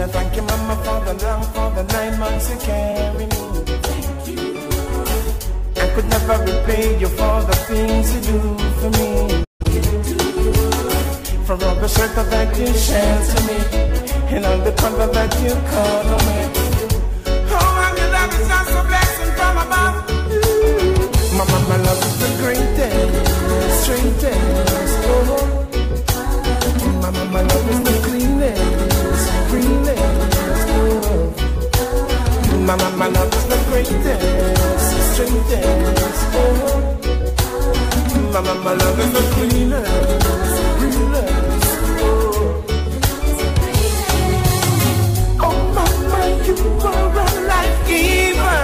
I thank you, Mama, for the long, for the nine months you carry me. Thank you. I could never repay you for the things you do for me. For all the shelter that you shelter me, and all the thunder that you call me. Oh, Mama, my love is the greatest, straightest. Oh, Mama, my my love is the cleanest, realest. Oh, oh Mama, you are a life giver.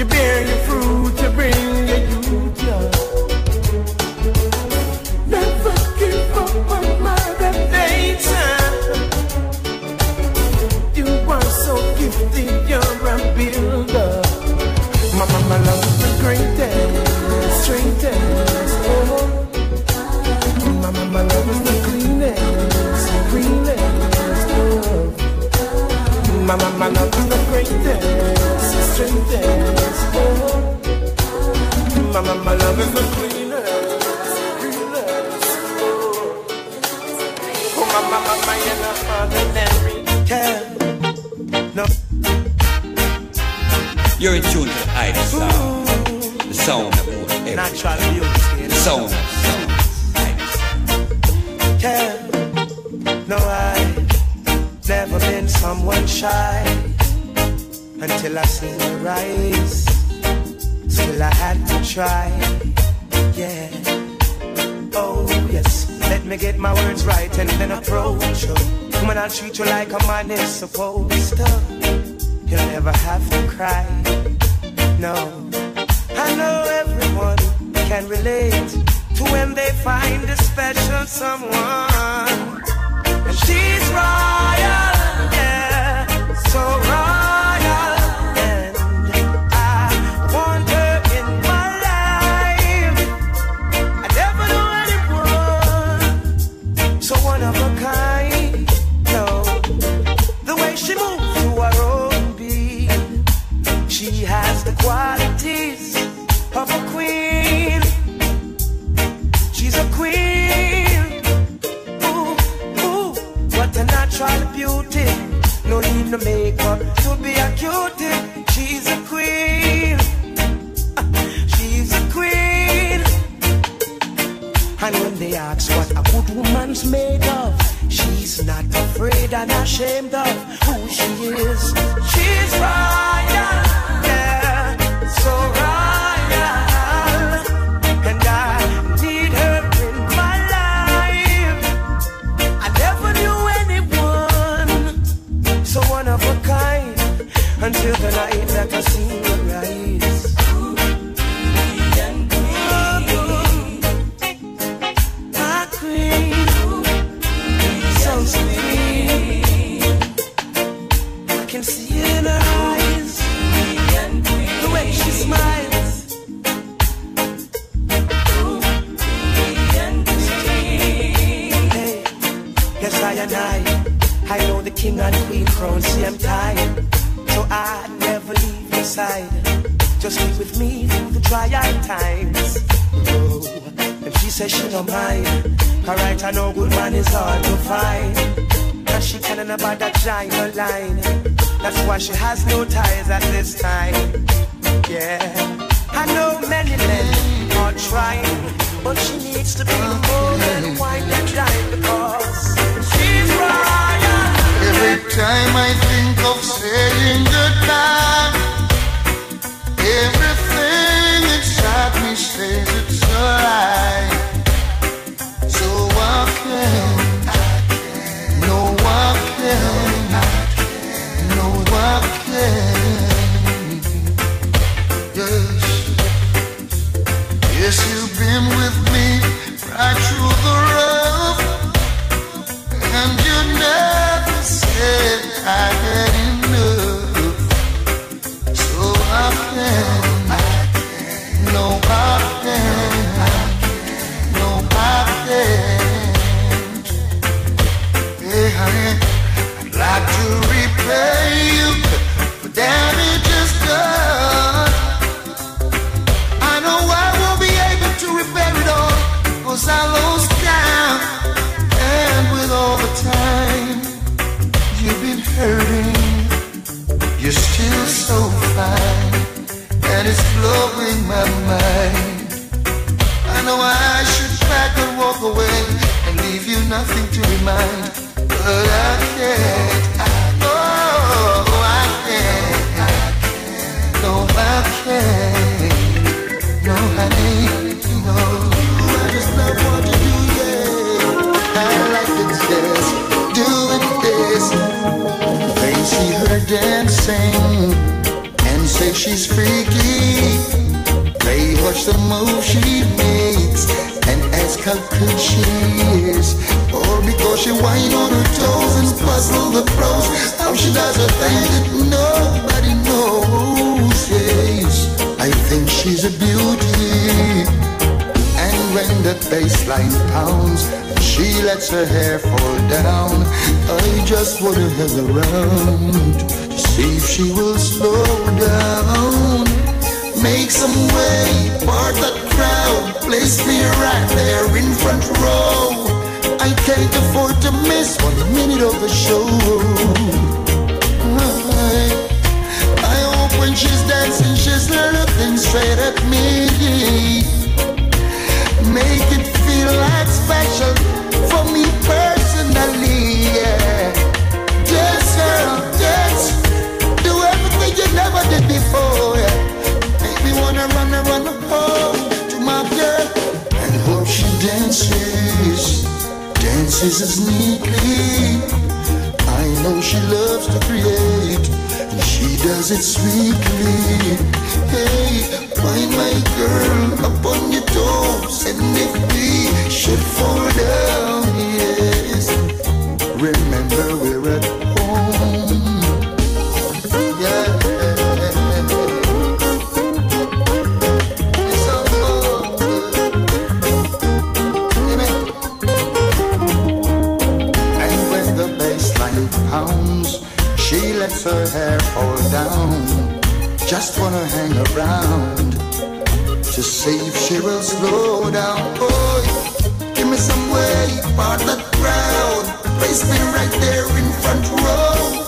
You bear your fruit, Mama, my my love is the greatest, straightest. Oh, Mama, my love is the realest. Oh, oh Mama, Mama, you're not ordinary. Yeah, no. You're in tune to the Irish sound. The sound of everything. Natural beauty. The sound of sound. Yeah, no, I someone shy until I seen her rise. Still, I had to try. Yeah. Oh, yes. Let me get my words right and then approach you. Woman, I'll treat you like a man is supposed to. You'll never have to cry. No. I know everyone can relate to when they find a special someone. And she's royal, she's a beauty. And when the bassline pounds, she lets her hair fall down. I just wanna hang around to see if she will slow down. Make some way, part that crowd, place me right there in front row. I can't afford to miss one minute of the show. When she's dancing, she's looking straight at me. Make it feel like special for me personally. Yeah. Dance, girl, dance. Do everything you never did before. Yeah. Me wanna run, run home to my girl and hope she dances, dances as neatly. I know she loves to create, she does it sweetly. Hey, find my girl up on your toes, and if we should fall down, yes, remember we're at Just wanna hang around to see if she will slow down. Boy, give me some way, part that crowd. Place me right there in front row.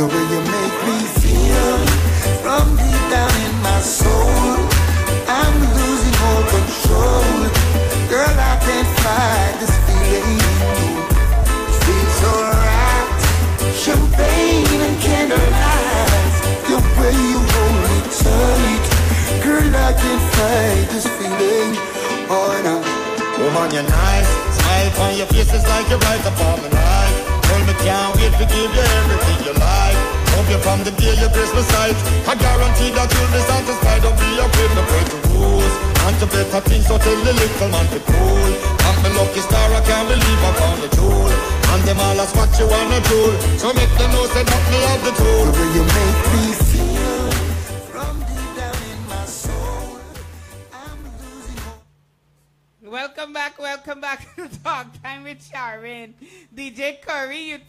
The way you make me feel from deep down in my soul. I'm losing all control. Girl, I can't fight this feeling. It feels so right. Champagne and candlelight. The way you hold me tight. Girl, I can't fight this feeling. Oh, no. woman, you're nice. Smile on your face is like you're right upon my life. Tell me can't wait to give you everything you like. Hope you from the day your Christmas night. I guarantee that you'll be satisfied. Don't be afraid to break the rules. And to better things, so tell the little man to cool. I'm the lucky star, I can't believe I found the jewel. And them all ask what you wanna do. So make them know say that me have the tool. The you make me feel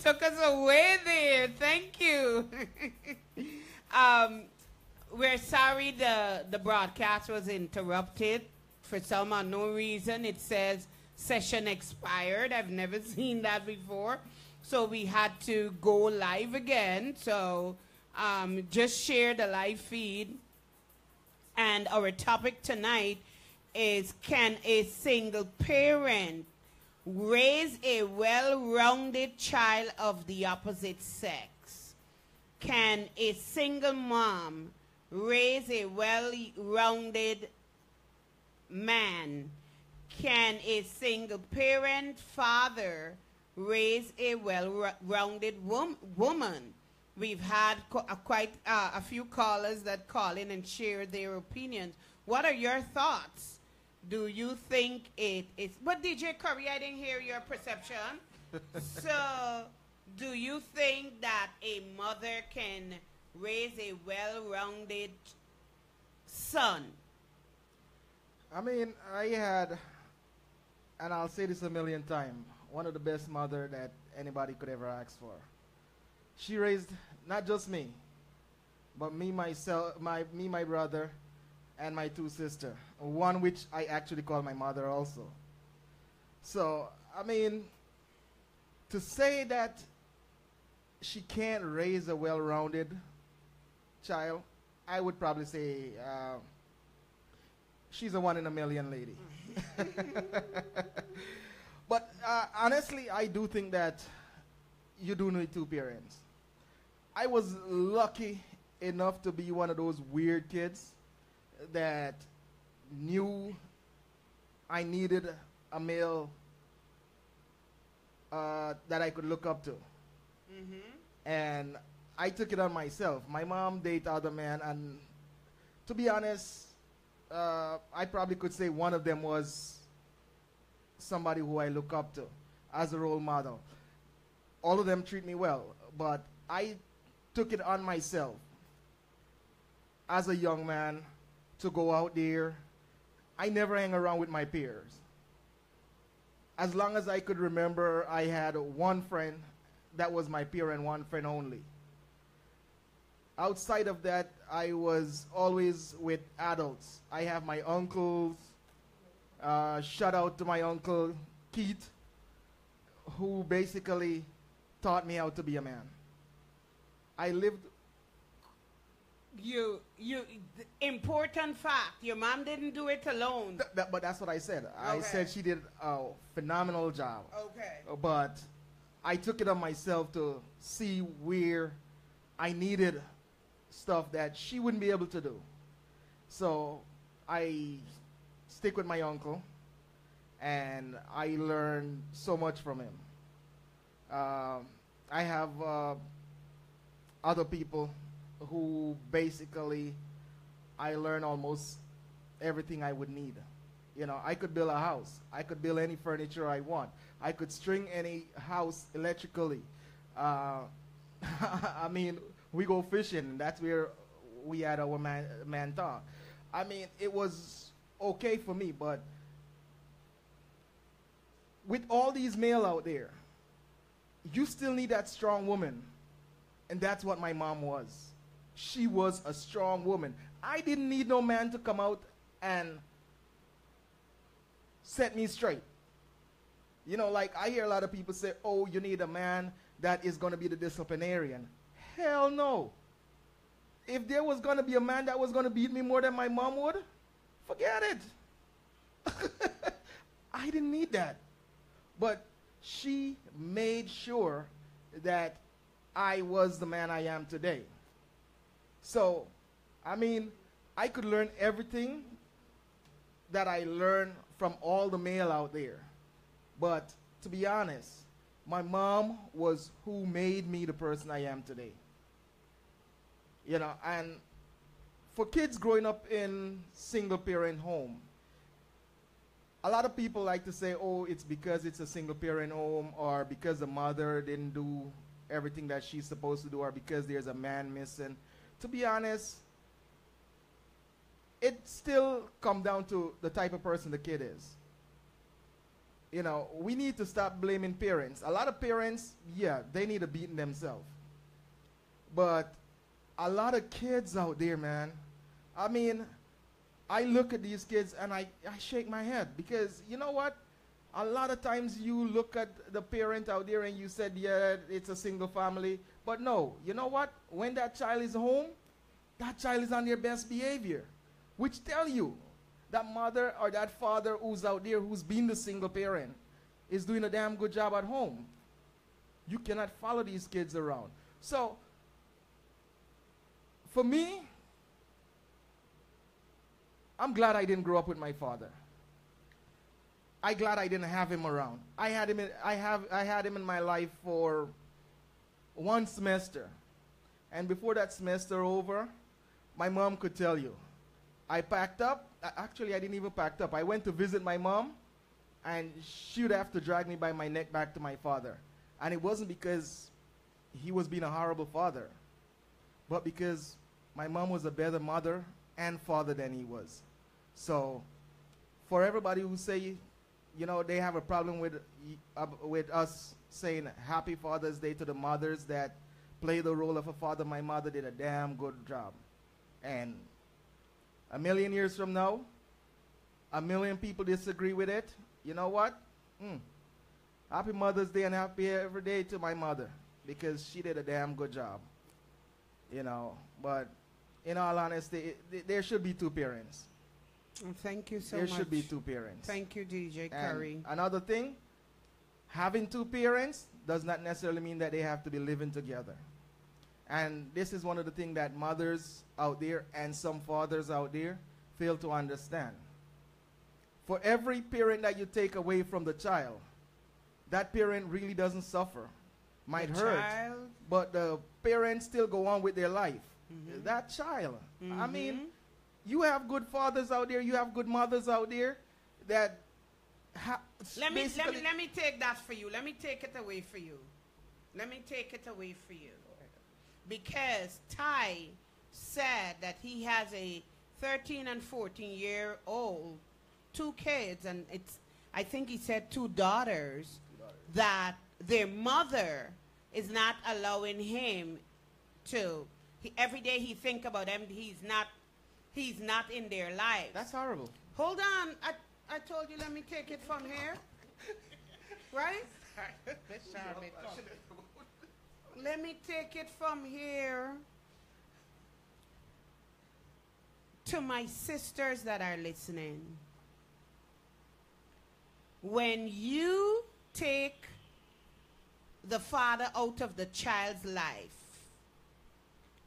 took us away there. Thank you. um, we're sorry the, the broadcast was interrupted for some unknown reason. It says session expired. I've never seen that before. So we had to go live again. So um, just share the live feed. And our topic tonight is can a single parent raise a well-rounded child of the opposite sex? Can a single mom raise a well-rounded man? Can a single parent father raise a well-rounded wom- woman? We've had a quite uh, a few callers that call in and share their opinions. What are your thoughts? Do you think it is? But DJ Curry, I didn't hear your perception. so, do you think that a mother can raise a well-rounded son? I mean, I had and I'll say this a million times, one of the best mother that anybody could ever ask for. She raised not just me, but me myself, my me, my brother, and my two sister. One which I actually call my mother also. So I mean, to say that she can't raise a well-rounded child, I would probably say uh, she's a one in a million lady. but uh, honestly, I do think that you do need two parents. I was lucky enough to be one of those weird kids that knew I needed a male uh, that I could look up to. And I took it on myself. My mom dated other men, and to be honest, uh, I probably could say one of them was somebody who I look up to as a role model. All of them treat me well, but I took it on myself as a young man to go out there. I never hang around with my peers. As long as I could remember, I had one friend that was my peer and one friend only. Outside of that, I was always with adults. I have my uncles. Uh, shout out to my uncle Keith, who basically taught me how to be a man. I lived You, you, important fact. Your mom didn't do it alone. Th- that- but that's what I said. I Okay. said she did a phenomenal job. Okay. But I took it on myself to see where I needed stuff that she wouldn't be able to do. So I stick with my uncle, and I learned so much from him. Um, I have uh, other people who basically I learned almost everything I would need. You know, I could build a house. I could build any furniture I want. I could string any house electrically. Uh, I mean, we go fishing, that's where we had our man, man talk. I mean, it was okay for me, but with all these male out there, you still need that strong woman. And that's what my mom was. She was a strong woman. I didn't need no man to come out and set me straight. You know, like I hear a lot of people say, oh, you need a man that is going to be the disciplinarian. Hell no. If there was going to be a man that was going to beat me more than my mom would, forget it. I didn't need that. But she made sure that I was the man I am today. So, I mean, I could learn everything that I learned from all the male out there. But to be honest, my mom was who made me the person I am today. You know, and for kids growing up in single parent home, a lot of people like to say, oh, it's because it's a single parent home or because the mother didn't do everything that she's supposed to do or because there's a man missing. To be honest, it still come down to the type of person the kid is. You know, we need to stop blaming parents. A lot of parents, yeah, they need to beating themselves. But a lot of kids out there, man. I mean, I look at these kids and I, I shake my head because you know what? A lot of times you look at the parent out there and you said, yeah, it's a single family. But no, you know what? When that child is home, that child is on their best behavior, which tell you that mother or that father who's out there who's been the single parent is doing a damn good job at home. You cannot follow these kids around. So, for me, I'm glad I didn't grow up with my father. I glad I didn't have him around. I had him in, I have I had him in my life for one semester. And before that semester over, my mom could tell you. I packed up. Actually, I didn't even pack up. I went to visit my mom, and she would have to drag me by my neck back to my father. And it wasn't because he was being a horrible father, but because my mom was a better mother and father than he was. So, for everybody who say you know, they have a problem with uh, with us saying Happy Father's Day to the mothers that play the role of a father. My mother did a damn good job, and a million years from now, a million people disagree with it. You know what? Mm. Happy Mother's Day and happy every day to my mother because she did a damn good job. You know, but in all honesty, it, th- there should be two parents. Thank you so there much. should be two parents. Thank you, DJ And Curry. Another thing, having two parents does not necessarily mean that they have to be living together. And this is one of the things that mothers out there and some fathers out there fail to understand. For every parent that you take away from the child, that parent really doesn't suffer. Might The hurt, child, but the parents still go on with their life. That child. I Mm-hmm. mean, you have good fathers out there, you have good mothers out there that ha- let me, let me let me take that for you. Let me take it away for you. Let me take it away for you. Because Ty said that he has a 13 and 14 year old, two kids, and it's I think he said two daughters, that their mother is not allowing him to. He, every day he think about them, he's not he's not in their life. That's horrible. Hold on. I, I told you let me take it from here. Right? Let me take it from here to my sisters that are listening. When you take the father out of the child's life,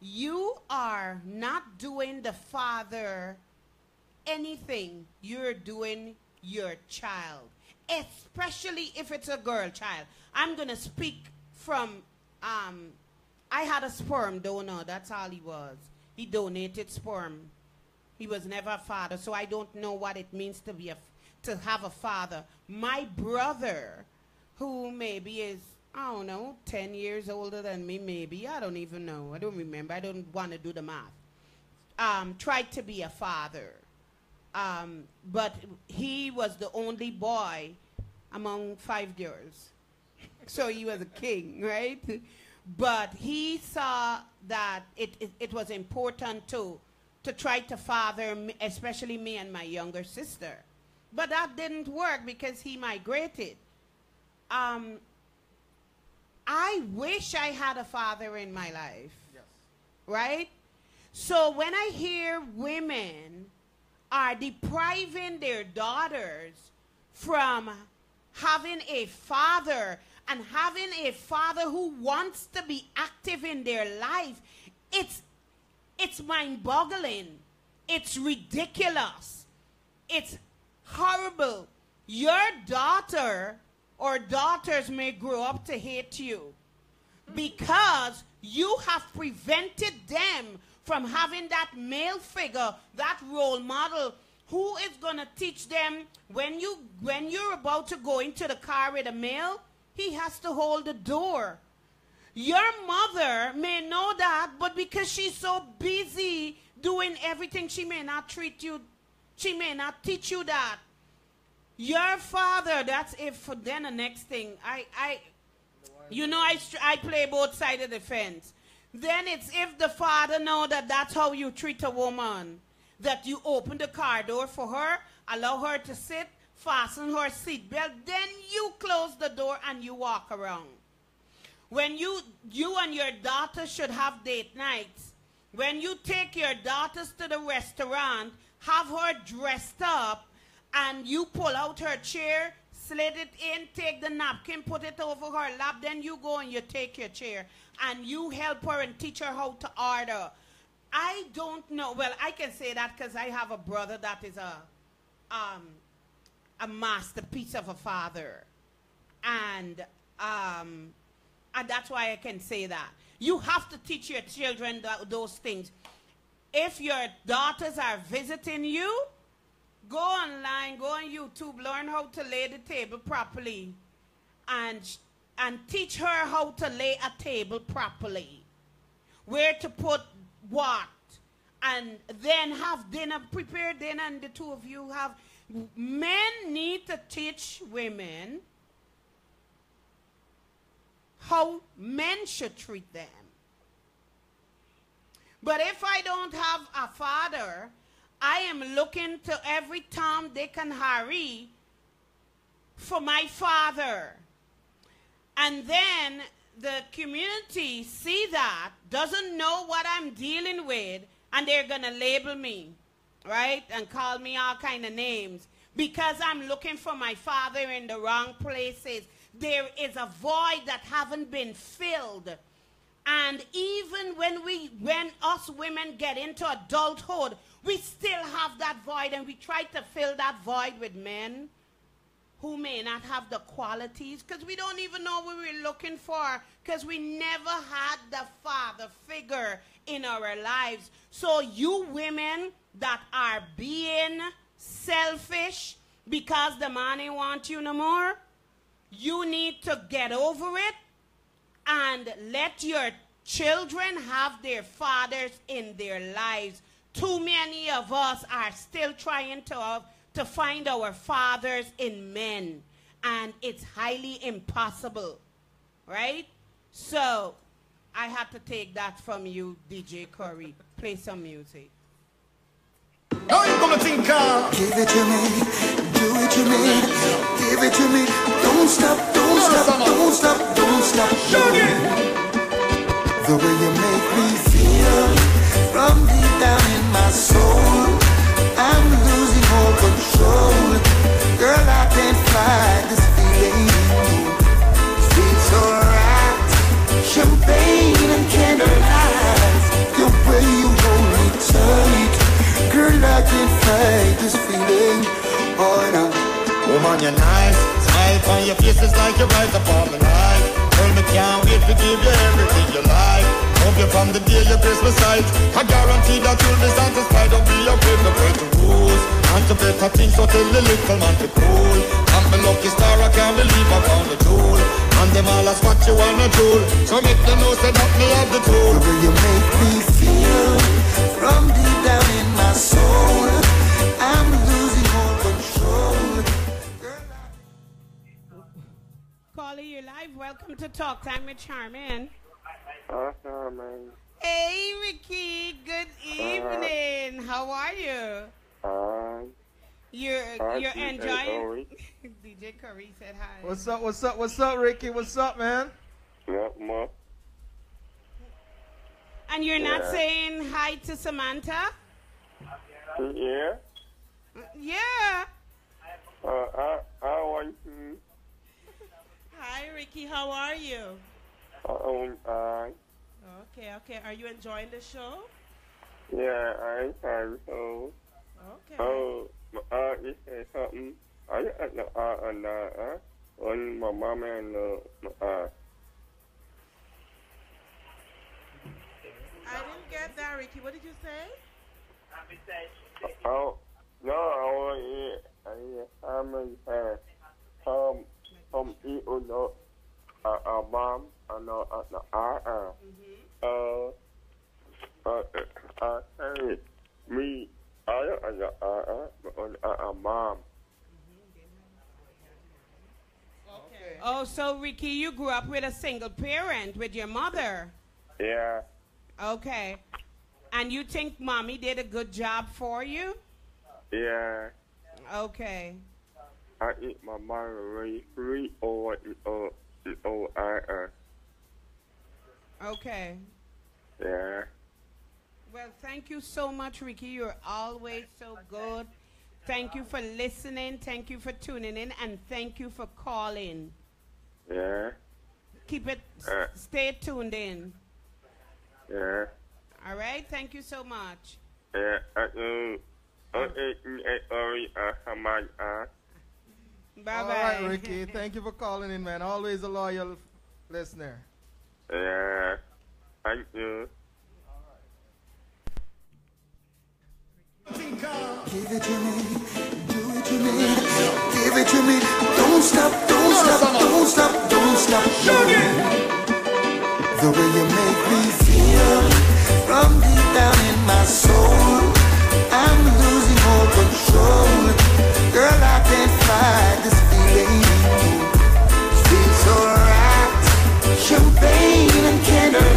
you are not doing the father anything, you're doing your child, especially if it's a girl child. I'm going to speak from, um, I had a sperm donor, that's all he was. He donated sperm. He was never a father, so I don't know what it means to be a, to have a father. My brother, who maybe is I don't know, ten years older than me, maybe I don't even know. I don't remember. I don't want to do the math. Um, tried to be a father, um, but he was the only boy among five girls, so he was a king, right? But he saw that it, it, it was important to to try to father, me, especially me and my younger sister. But that didn't work because he migrated. Um, I wish I had a father in my life. Yes. Right? So when I hear women are depriving their daughters from having a father and having a father who wants to be active in their life, it's it's mind-boggling. It's ridiculous. It's horrible. Your daughter or daughters may grow up to hate you because you have prevented them from having that male figure, that role model who is going to teach them when you when you're about to go into the car with a male, he has to hold the door. Your mother may know that, but because she's so busy doing everything, she may not treat you, she may not teach you that. Your father, that's if for then the next thing. I, I, you know, I, I play both sides of the fence. Then it's if the father know that that's how you treat a woman, that you open the car door for her, allow her to sit, fasten her seatbelt, then you close the door and you walk around. When you, you and your daughter should have date nights. When you take your daughters to the restaurant, have her dressed up, and you pull out her chair, slid it in, take the napkin, put it over her lap, then you go and you take your chair and you help her and teach her how to order. I don't know. Well, I can say that because I have a brother that is a um, a masterpiece of a father, and um, and that's why I can say that. You have to teach your children those things. If your daughters are visiting you, go online, go on YouTube, learn how to lay the table properly, and and teach her how to lay a table properly, where to put what, and then have dinner, prepare dinner, and the two of you have. Men need to teach women how men should treat them. But if I don't have a father, I am looking to every Tom, Dick, and Harry for my father. And then the community see that, doesn't know what I'm dealing with, and they're going to label me, right? And call me all kind of names because I'm looking for my father in the wrong places. There is a void that haven't been filled. And even when we when us women get into adulthood, we still have that void and we try to fill that void with men who may not have the qualities because we don't even know what we're looking for because we never had the father figure in our lives. So, you women that are being selfish because the man ain't want you no more, you need to get over it and let your children have their fathers in their lives. Too many of us are still trying to to find our fathers in men, and it's highly impossible, right? So, I had to take that from you, DJ Curry. Play some music. Now you gonna think, uh, Give it to me, do it to me, give it to me. Don't stop, don't stop, don't stop, don't stop. The way you make me feel from deep down in my soul, I'm losing all control. Girl, I can't fight this feeling. Feels so right, champagne and candlelight. The way you hold me tight, girl, I can't fight this feeling. Oh no. woman, you're nice. Smile on your face is like you're right upon the night. Girl, me can't wait to give you everything you like. Hope you from the day your Christmas sight. I guarantee that you'll be satisfied. Don't be afraid to break the rules. And to better things, so tell the little man to cool. I'm the lucky star, I can't believe I found the tool. And them all ask what you wanna do. So make them know say that me have the tool. The way you make me feel from deep down in my soul, I'm losing all control. Girl, I- Caller, you're live. Welcome to Talk Time with Sharmin. Awesome, man. Hey, Ricky. Good evening. How are you? Uh, You're Hi, you're DJ enjoying. Curry. DJ Curry said hi. What's up? What's up? What's up, Ricky? What's up, man? not much. And you're not saying hi to Samantha? Yeah. Yeah. Uh, I, I want to, Hi, Ricky. How are you? um, uh, Okay, okay. Are you enjoying the show? yeah, I can so, Okay. oh, uh, you say something. I, uh, no, uh, uh, no, uh, when my mama and, uh, uh, I didn't get that, Ricky. What did you say? oh, no, I want to, I, I'm, uh, um, um, you know, uh, uh, mom, uh, no, uh, no, uh, uh, uh, uh, uh, hey, me, I, uh, uh, uh, I, uh, uh, mom. Okay. Oh, so Ricky, you grew up with a single parent with your mother. Yeah, Okay. And you think mommy did a good job for you? yeah. Okay. I eat my mom really, really, uh, uh, Okay. Yeah. Well, thank you so much, Ricky. You're always so good. Thank you for listening. Thank you for tuning in. And thank you for calling. Yeah, Keep it, s- Uh. stay tuned in. yeah, All right? Thank you so much. yeah. Uh, my, uh, Bye bye. right, Ricky. Thank you for calling in, man. Always a loyal listener. yeah. How you feel? Give it to me, do it to me, give it to me. Don't stop, don't stop, don't stop, don't stop. The way you make me feel from deep down in my soul, I'm losing all control. Girl, I can't fight this feeling. Feels so right. champagne and candles.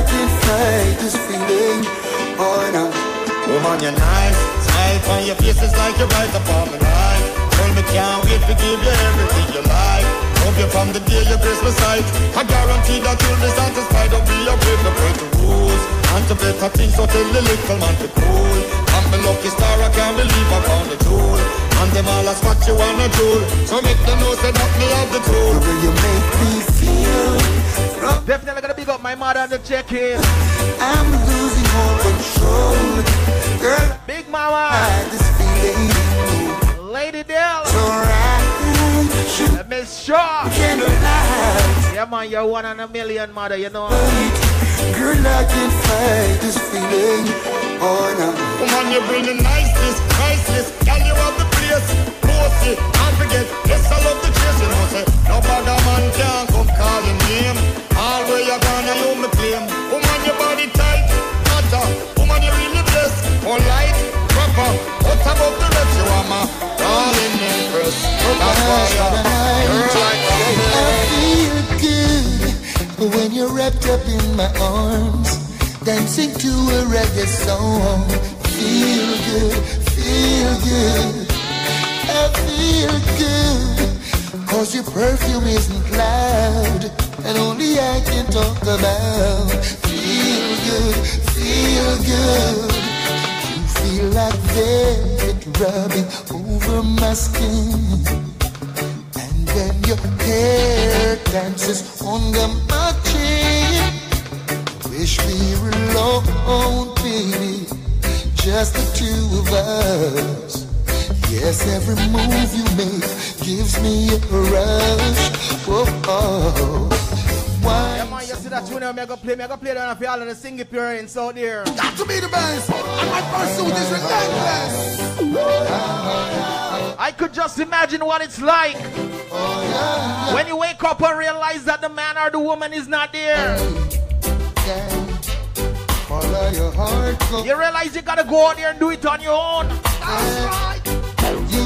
I can't fight this feeling Oh no Woman, you're nice, tight And your face is like you're right upon the line Girl, me can't wait to give you everything you like. Love you from the day your Christmas sight. I guarantee that you'll be satisfied. Don't be afraid to break the rules. And to better things, so tell the little man to cool. I'm the lucky star, I can't believe I found the jewel and them all ask what you wanna do. So make them know say that me have the tool. The way you make me feel. Definitely gonna big up my mother and the check-in. I'm losing all control. Girl, Big mama, I this feeling. Lady Dell, So right. Should Miss Shaw. candlelight. Yeah man, you're one in a million mother, you know. Girl, I can't fight this feeling. Oh, no. Woman, you bring the niceness, niceness. Can you have the Bossy, and forget. Yes, I love the chase. You know, say, no man can come call your name. All where you gonna, you me claim. Woman, your body tight, matter. Woman, you really blessed. Polite, proper. What about the rest? You are my darling empress. I feel good when you're wrapped up in my arms, dancing to a reggae song. Feel good, feel good. I feel good, cause your perfume isn't loud, and only I can talk about. Feel good, feel good. You feel like velvet rubbing over my skin. And when your hair dances under my chin, wish we were alone, baby, just the two of us. Yes, every move you make gives me a rush. Whoa, oh. Yeah Why? man, you see that tune I'm gonna play, me gonna play that for all of the singing parents out there. Got to be the best, and my pursuit is relentless. I could just imagine what it's like when you wake up and realize that the man or the woman is not there. Yeah. Your heart, go. You realize you gotta go out there and do it on your own.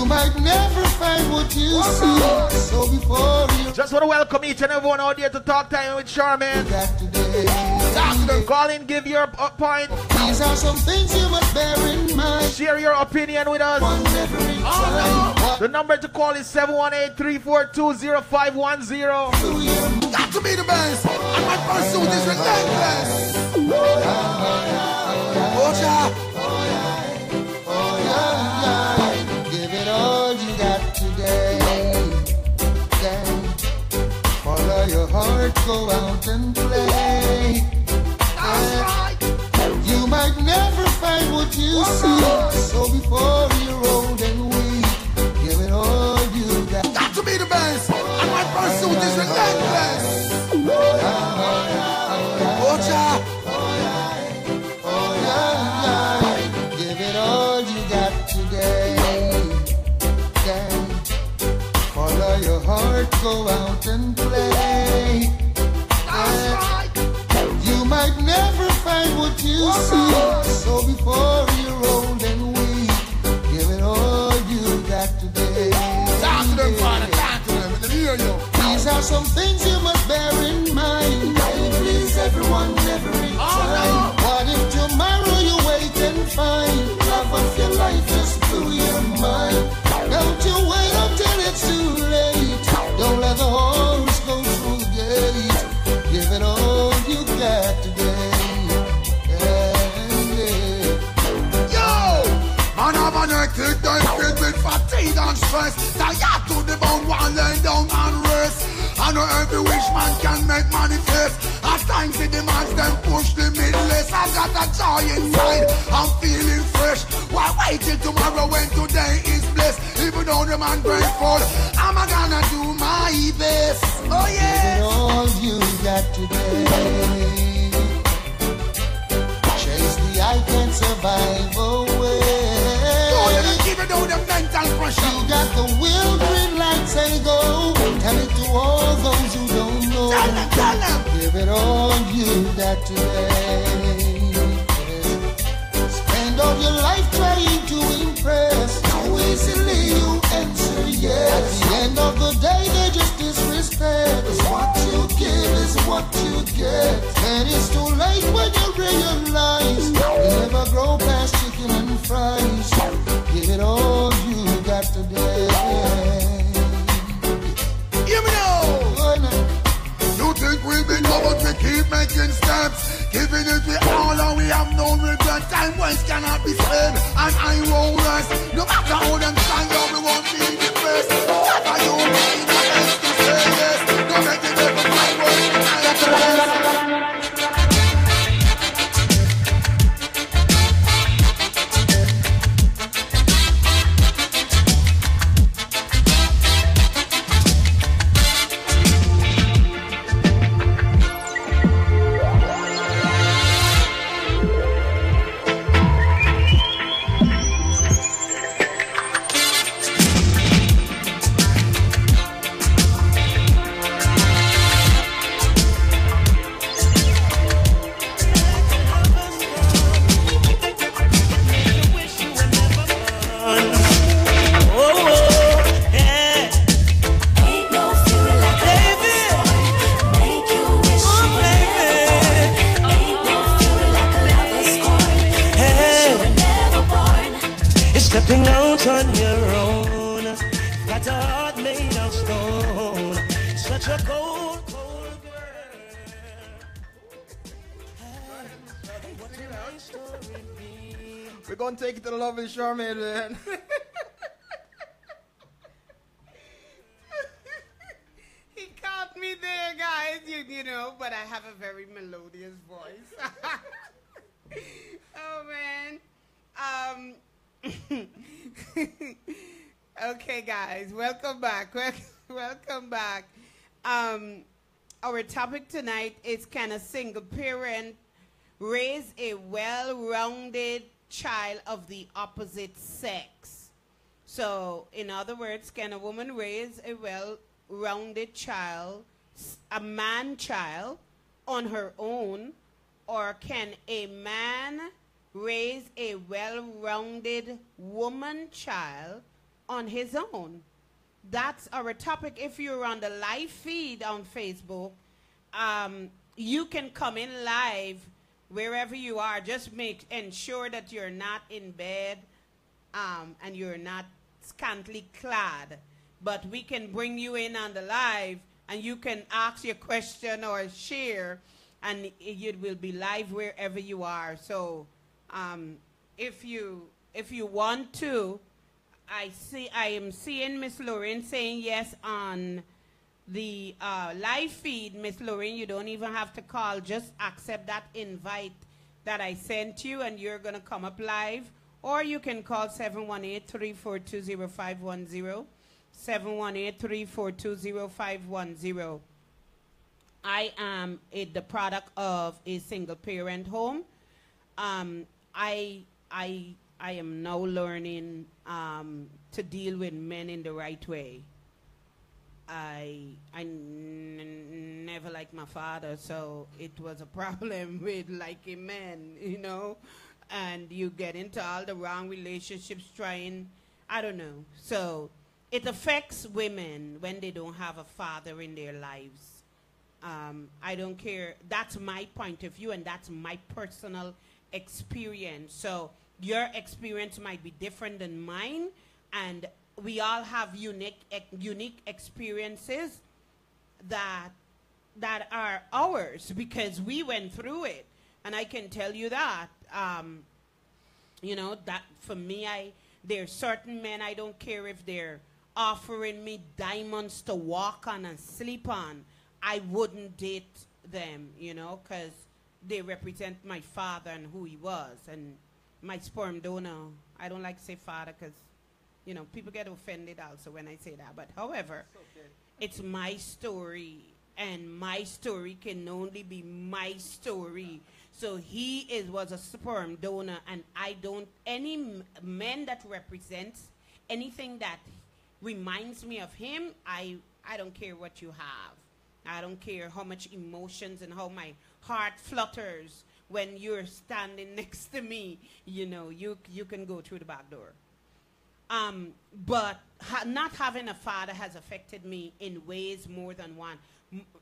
You might never find what you see. So before you Just want to welcome each and everyone out there to Talk Time with Sharmin. got Call in, give your uh, point, these are some things you must bear in mind. share your opinion with us. One every time. The number to call is 718-342-0510. Got to be the best, and my pursuit is relentless. Ocha. Give heart, go out and play. Yeah. You might never find what you see. So before you're old and weak, give it all you got. Got to be the best, and my pursuit is relentless. Ocha. Give it all you got today. Yeah. Follow your heart, go out you see. So before you're old and weak, give it all you got today. Talk to them, Father. Talk to them. Let hear you. These are some things you must bear in mind. Please, everyone, I know every wish man can make manifest. At times it demands them push the midless. I got a joy inside, I'm feeling fresh. Why wait till tomorrow when today is blessed? Even though the man grateful, I'm gonna do my best. Oh yeah! all you got today. Chase the I can survive away. It on the mental pressure. You got the will, green light, say go. Tell it to all those who don't know. Tell them, tell them. Give it all you got today. Spend all your life trying to impress. Too easily you answer yes. At the end of the day, they just disrespect. 'Cause what you give is what you get. And it's too late when you realize you never grow past chicken and living you. Hear me now. You think we be covered? to keep making steps, giving it we all, and we have no regret. Time waste cannot be spent, and I won't rest. No matter how them stand up, we won't be depressed. Whatever you need, to say yes. Don't make it ever. Welcome back. Um, our topic tonight is can a single parent raise a well-rounded child of the opposite sex? So, in other words, can a woman raise a well-rounded child, a man child, on her own, or can a man raise a well-rounded woman child on his own? That's our topic. If you're on the live feed on Facebook, um, you can come in live wherever you are. Just make ensure that you're not in bed um, and you're not scantily clad. But we can bring you in on the live and you can ask your question or share and it- will be live wherever you are. So um, if you if you want to, I see I am seeing Miss Lauren saying yes on the uh, live feed, Miss Lauren. You don't even have to call; just accept that invite that I sent you, and you're gonna come up live. Or you can call 718-342-0510, 718-342-0510. I am a, the product of a single parent home. Um, I, I, I am now learning um, to deal with men in the right way. I, never liked my father, so it was a problem with liking men, you know. And you get into all the wrong relationships trying, I don't know. So it affects women when they don't have a father in their lives. Um, I don't care. That's my point of view, and that's my personal experience. So your experience might be different than mine, and we all have unique unique experiences that that are ours because we went through it, and I can tell you that. Um, you know that for me, I there's certain men I don't care if they're offering me diamonds to walk on and sleep on. I wouldn't date them, you know, because they represent my father and who he was, and my sperm donor. I don't like to say father because, you know, people get offended also when I say that. But however, it's my story, and my story can only be my story. So he is was a sperm donor, and I don't any m- men that represents anything that reminds me of him. I I don't care what you have. I don't care how much emotions and how my heart flutters when you're standing next to me. You know, you you can go through the back door. Um, but ha- not having a father has affected me in ways more than one.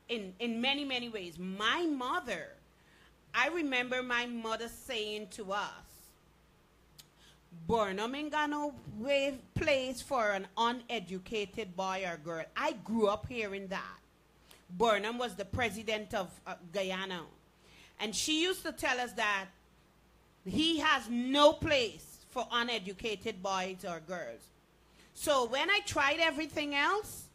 In in many many ways. My mother, I remember my mother saying to us, Burnham ain't got no place for an uneducated boy or girl. I grew up hearing that. Burnham was the president of uh, Guyana. And she used to tell us that he has no place for uneducated boys or girls. So when I tried everything else,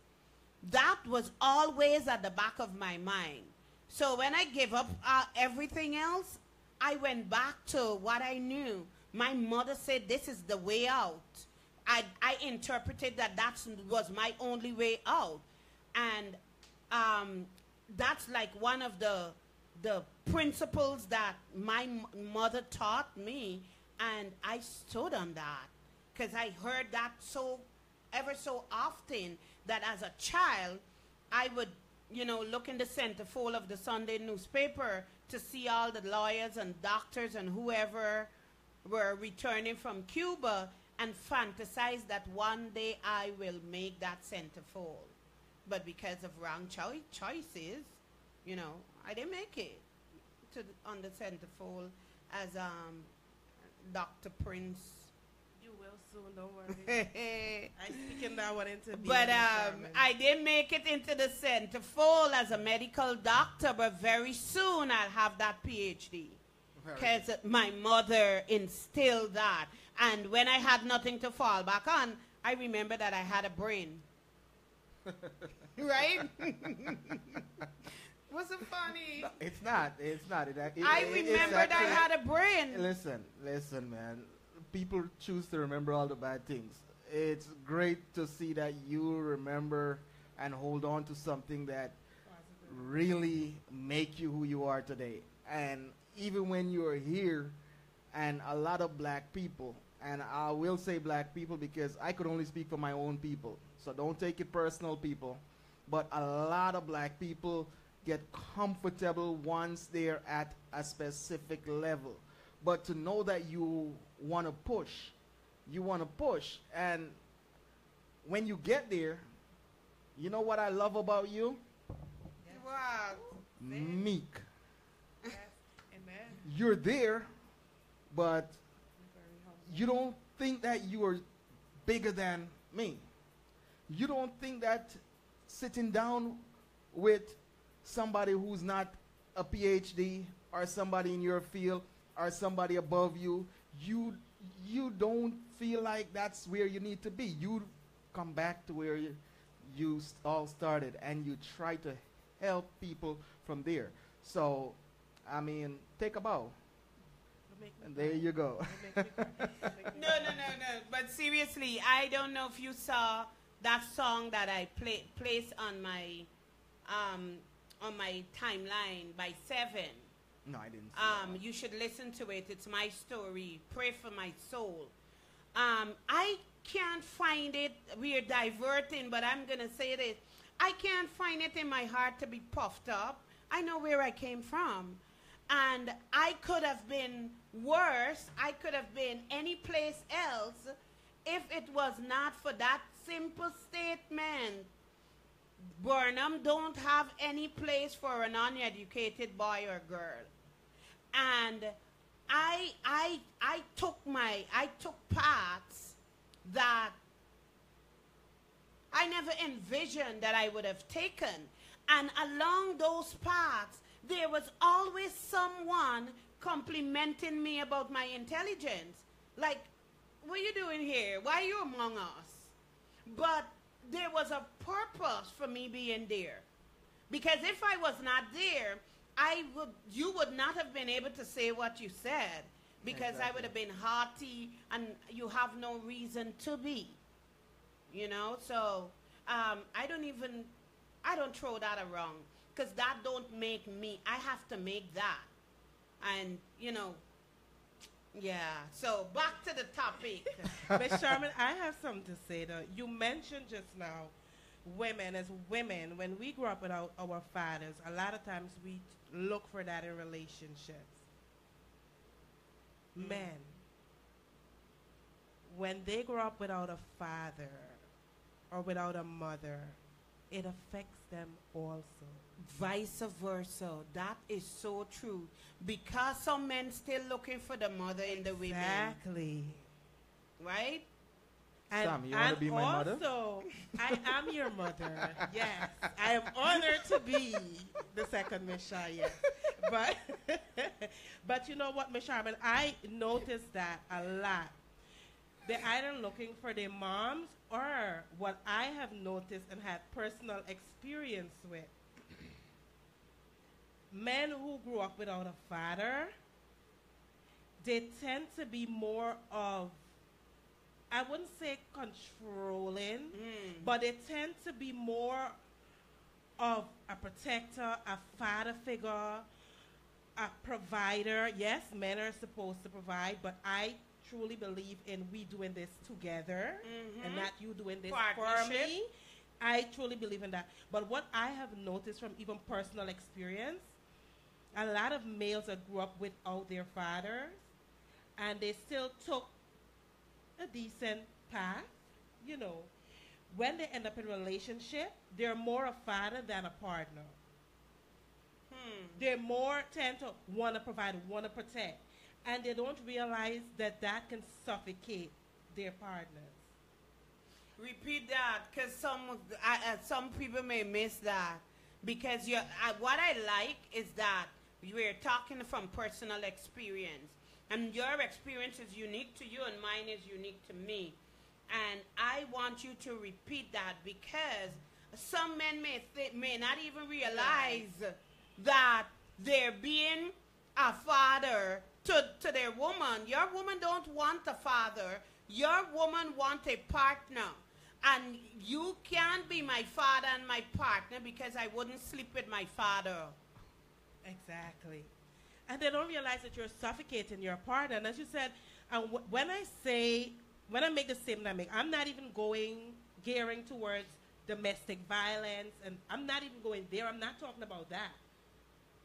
that was always at the back of my mind. So when I gave up uh, everything else, I went back to what I knew. My mother said, This is the way out. I, I interpreted that that was my only way out. And um, that's like one of the, the principles that my mother taught me. And I stood on that because I heard that so ever so often that as a child, I would, you know, look in the centerfold of the Sunday newspaper to see all the lawyers and doctors and whoever were returning from Cuba and fantasize that one day I will make that centerfold. But because of wrong choi- choices, you know, I didn't make it to the, on the centerfold as um, Dr. Prince. You will soon, don't worry. I speaking that one into being. But um. I didn't make it into the centerfold as a medical doctor, but very soon I'll have that PhD. Because my mother instilled that. And when I had nothing to fall back on, I remember that I had a brain. right? Wasn't funny. It's not. It's not. It, it, I it- remembered I had a brain. Listen, listen, man. People choose to remember all the bad things. It's great to see that you remember and hold on to something that really make you who you are today. And even when you're here, and a lot of black people, and I will say black people because I could only speak for my own people. So don't take it personal, people. But a lot of black people get comfortable once they're at a specific level. But to know that you want to push, you want to push. And when you get there, you know what I love about you? Wow. Meek. Amen. You're there, but you don't think that you are bigger than me. You don't think that sitting down with somebody who's not a PhD or somebody in your field or somebody above you, you you don't feel like that's where you need to be. You come back to where you, you all started and you try to help people from there. So, I mean, take a bow. Don't make me And there you go. Don't make me cry. Don't make me No, no, no, no. But seriously, I don't know if you saw that song that I play, placed on my um, on my timeline by Seven. No, I didn't. Um, that. you should listen to it. It's my story. Pray for my soul. Um, I can't find it. We are diverting, but I'm gonna say this. I can't find it in my heart to be puffed up. I know where I came from. And I could have been worse. I could have been any place else if it was not for that simple statement. Burnham don't have any place for an uneducated boy or girl. And I I I took my I took paths that I never envisioned that I would have taken. And along those paths, there was always someone complimenting me about my intelligence. Like, what are you doing here? Why are you among us? But there was a purpose for me being there. Because if I was not there, I would you would not have been able to say what you said because I would have been haughty and you have no reason to be. You know, so um, I don't even I don't throw that around because that don't make me. I have to make that, and you know, yeah. So back to the topic. Miss Sharmin, I have something to say though. You mentioned just now women as women, when we grew up with our, our fathers, a lot of times we look for that in relationships. Mm. Men, when they grow up without a father or without a mother, it affects them also. Vice versa. That is so true. Because some men still looking for the mother in the women, Exactly. right? And, Sam, you wanna be my mother? also, I am your mother. yes, I am honored to be the second Miss Shaw, yes. but but you know what, Miss Sharmin, I noticed that a lot. They're either looking for their moms or what I have noticed and had personal experience with. Men who grew up without a father, they tend to be more of I wouldn't say controlling, hmm. but they tend to be more of a protector, a father figure, a provider. Yes, men are supposed to provide, but I truly believe in we doing this together mm-hmm. and not you doing this for me. I truly believe in that. But what I have noticed from even personal experience, a lot of males that grew up without their fathers and they still took a decent path, you know. When they end up in a relationship, they're more a father than a partner. They're more tend to want to provide, want to protect, and they don't realize that that can suffocate their partners. Repeat that, because some I, uh, some people may miss that. Because you, what I like is that we're talking from personal experience, and your experience is unique to you, and mine is unique to me. And I want you to repeat that because some men may may not even realize that they're being a father to, to their woman. Your woman don't want a father. Your woman want a partner. And you can't be my father and my partner because I wouldn't sleep with my father. Exactly. And they don't realize that you're suffocating your partner. And as you said, and w- when I say, when I make the statement I make, I'm not even going, gearing towards domestic violence, and I'm not even going there. I'm not talking about that.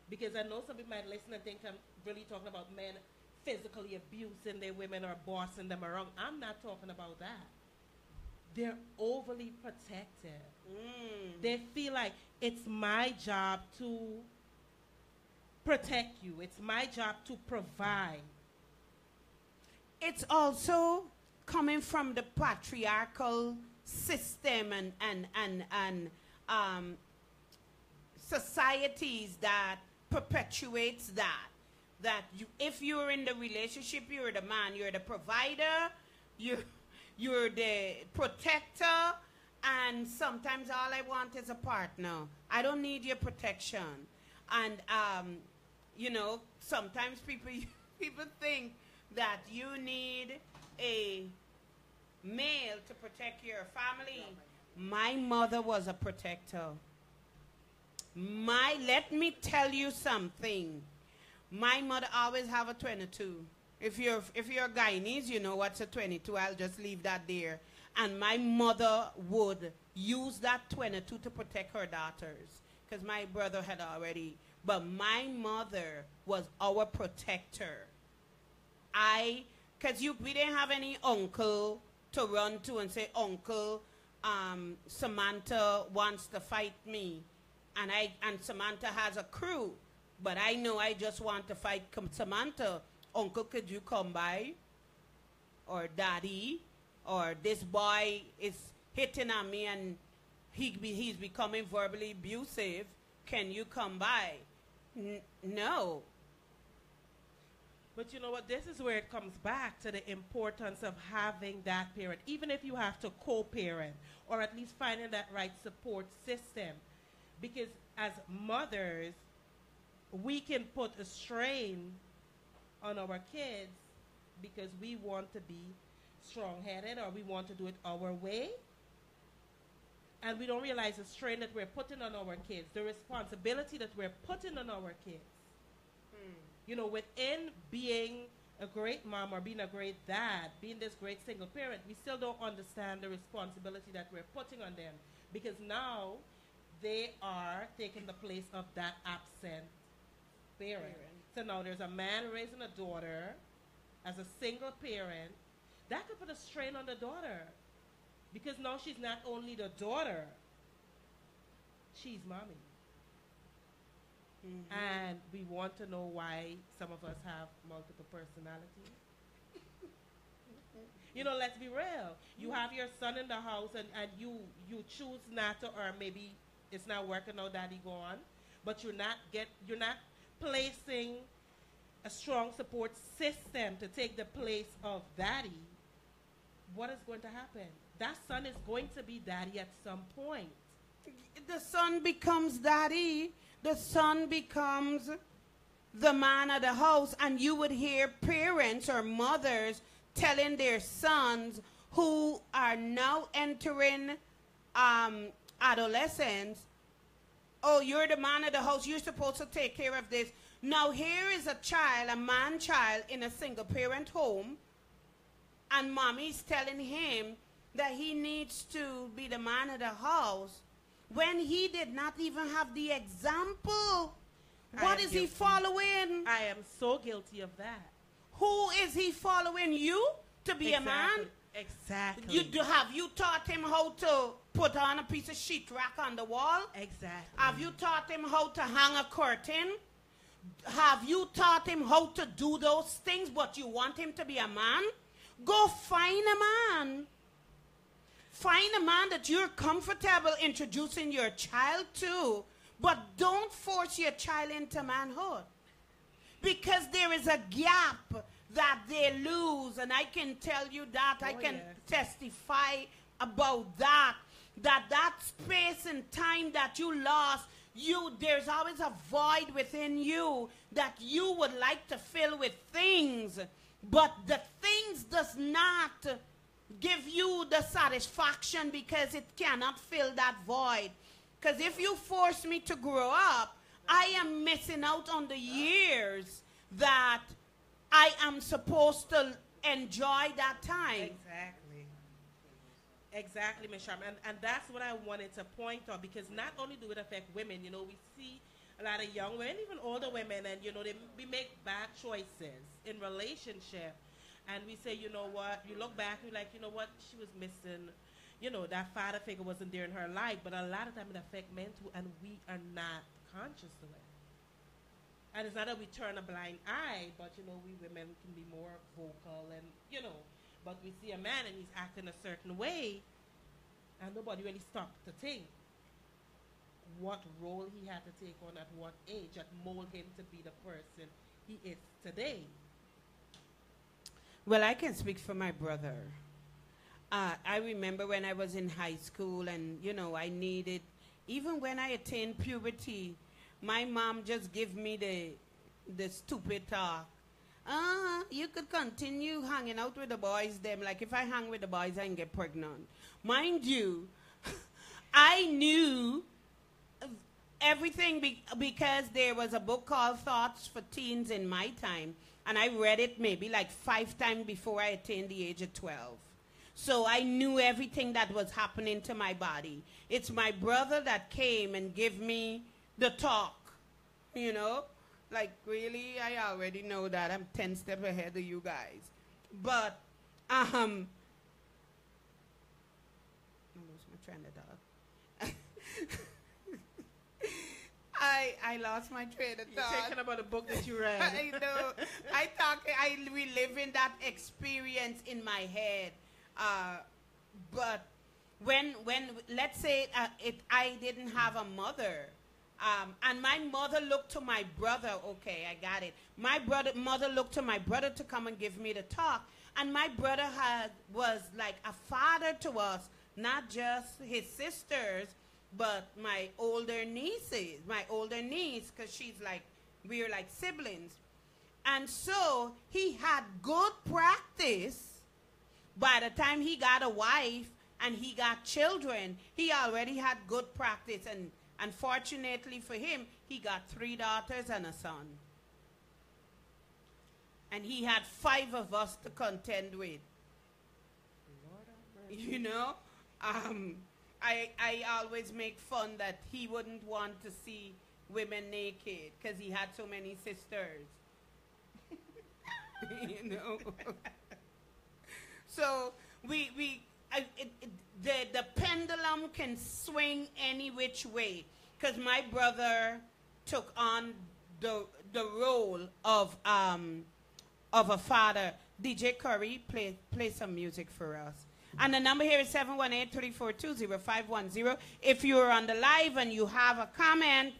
Because I know some people might listen and think I'm really talking about men physically abusing their women or bossing them around. I'm not talking about that. They're overly protective. Mm. They feel like it's my job to protect you. It's my job to provide. It's also coming from the patriarchal system and, and, and, and um, societies that perpetuates that. That you, if you're in the relationship, you're the man, you're the provider, you're, you're the protector, and sometimes all I want is a partner. I don't need your protection. And, um, you know, sometimes people, people think that you need a male to protect your family. My mother was a protector. My, let me tell you something. My mother always have a 22. If you're if you're Guyanese, you know what's a 22. I'll just leave that there. And my mother would use that 22 to protect her daughters because my brother had already. But my mother was our protector. I, because you, we didn't have any uncle to run to and say, Uncle, um, Samantha wants to fight me, and I and Samantha has a crew, but I know I just want to fight Samantha. Uncle, could you come by? Or Daddy, or this boy is hitting on me and he he's becoming verbally abusive. Can you come by? N- no. But you know what? This is where it comes back to the importance of having that parent, even if you have to co parent or at least finding that right support system. Because as mothers, we can put a strain on our kids because we want to be strong headed or we want to do it our way. And we don't realize the strain that we're putting on our kids, the responsibility that we're putting on our kids hmm. you know, within being a great mom or being a great dad, being this great single parent, we still don't understand the responsibility that we're putting on them because now they are taking the place of that absent parent. So now there's a man raising a daughter as a single parent. That could put a strain on the daughter because now she's not only the daughter, she's mommy. Mm-hmm. And we want to know why some of us have multiple personalities. Mm-hmm. you know, let's be real. You mm-hmm. have your son in the house and, and you you choose not to or maybe it's not working out, daddy gone, but you're not get you're not placing a strong support system to take the place of daddy, what is going to happen? That son is going to be daddy at some point. The son becomes daddy. The son becomes the man of the house. And you would hear parents or mothers telling their sons who are now entering um, adolescence, oh, you're the man of the house. You're supposed to take care of this. Now, here is a child, a man child in a single parent home, and mommy's telling him that he needs to be the man of the house when he did not even have the example. What is is he following? I am so guilty of that. Who is he following? You to be a man? Exactly. You do, have you taught him how to put on a piece of sheetrock on the wall? Exactly. Have you taught him how to hang a curtain? Have you taught him how to do those things, but you want him to be a man? Go find a man. Find a man that you're comfortable introducing your child to, but don't force your child into manhood. Because there is a gap that they lose, and I can tell you that. I Oh, can yes. testify about that. That that space and time that you lost, you there's always a void within you that you would like to fill with things, but the things does not give you the satisfaction because it cannot fill that void. Because if you force me to grow up, I am missing out on the years that I am supposed to enjoy that time. Exactly. Exactly, Ms. Sharma. And, and that's what I wanted to point out because not only do it affect women, you know, we see a lot of young women, even older women, and, you know, they, we make bad choices in relationship. And we say, you know what, you look back, you're like, you know what, she was missing, you know, that father figure wasn't there in her life. But a lot of time it affect men too, and we are not conscious of it. And it's not that we turn a blind eye, but you know, we women can be more vocal and you know, but we see a man and he's acting a certain way, and nobody really stopped to think what role he had to take on at what age that mold him to be the person he is today. Well, I can speak for my brother. Uh, I remember when I was in high school, and you know, I needed, even when I attained puberty, my mom just gave me the, the stupid talk. Ah, you could continue hanging out with the boys. Them like if I hang with the boys, I can get pregnant. Mind you, I knew everything be- because there was a book called Thoughts for Teens in my time, and I read it maybe like five times before I attained the age of 12. So I knew everything that was happening to my body. It's my brother that came and gave me the talk, you know? Like, really, I already know that. I'm 10 steps ahead of you guys. But, um, I lost my train of thought. I, I lost my train of You're thought. thinking about a book that you read. I know. I talk. I reliving that experience in my head. Uh, but when when let's say uh, it, I didn't have a mother, um, and my mother looked to my brother. Okay, I got it. My brother mother looked to my brother to come and give me the talk, and my brother had was like a father to us, not just his sisters, but my older nieces, my older niece, because she's like we are like siblings. And so he had good practice. By the time he got a wife and he got children, he already had good practice. And unfortunately for him, he got three daughters and a son. And he had five of us to contend with. You know? Um, I, I always make fun that he wouldn't want to see women naked because he had so many sisters. you know? so we, we I, it, it, the, the pendulum can swing any which way because my brother took on the, the role of, um, of a father. DJ Curry, play, play some music for us. And the number here is 718-342-0510. If you're on the live and you have a comment,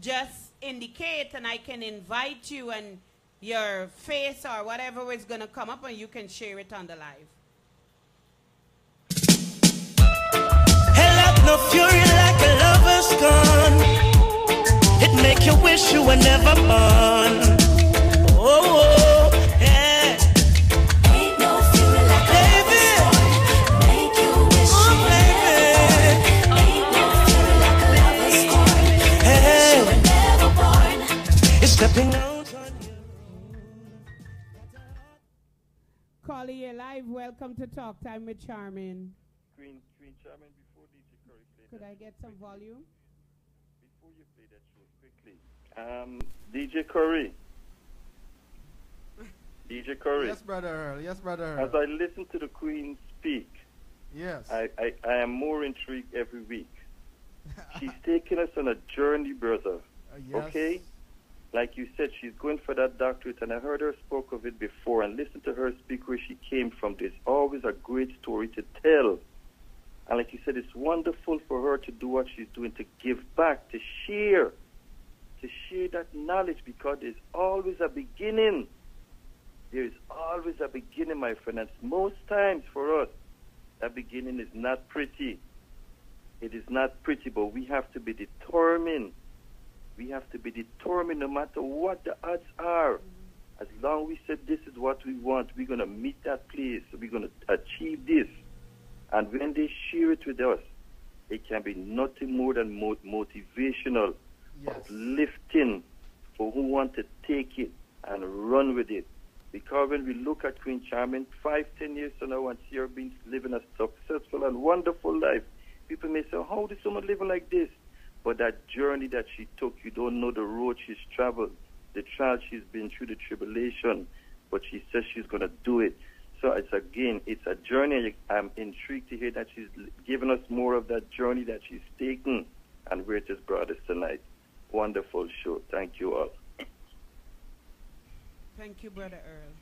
just indicate and I can invite you and your face or whatever is going to come up and you can share it on the live. No fury like a. It make you wish you were never born. Oh, oh, oh. Stepping out on you. Callie, you're live. Welcome to Talk Time with Sharmin. Queen, Queen Sharmin, before DJ Curry play Could that, I get some volume? before you play that show quickly, um, DJ Curry, DJ Curry, Yes, brother Earl. Yes, brother as I listen to the Queen speak, Yes. I, I, I am more intrigued every week. She's taking us on a journey, brother. Uh, yes. Okay? Like you said, she's going for that doctorate, and I heard her spoke of it before, and listen to her speak where she came from. There's always a great story to tell. And like you said, it's wonderful for her to do what she's doing, to give back, to share, to share that knowledge, because there's always a beginning. There is always a beginning, my friend, and most times for us, that beginning is not pretty. It is not pretty, but we have to be determined. We have to be determined no matter what the odds are. As long as we said this is what we want, we're going to meet that place. We're going to achieve this. And when they share it with us, it can be nothing more than mo- motivational, Yes. uplifting for who want to take it and run with it. Because when we look at Queen Sharmin, five, ten years from now, and she has been living a successful and wonderful life, people may say, "How did someone live like this?" But that journey that she took, you don't know the road she's traveled, the trial she's been through, the tribulation. But she says she's going to do it. So it's again, it's a journey. I'm intrigued to hear that she's giving us more of that journey that she's taken and where it has brought us tonight. Wonderful show. Thank you all. Thank you, Brother Earl.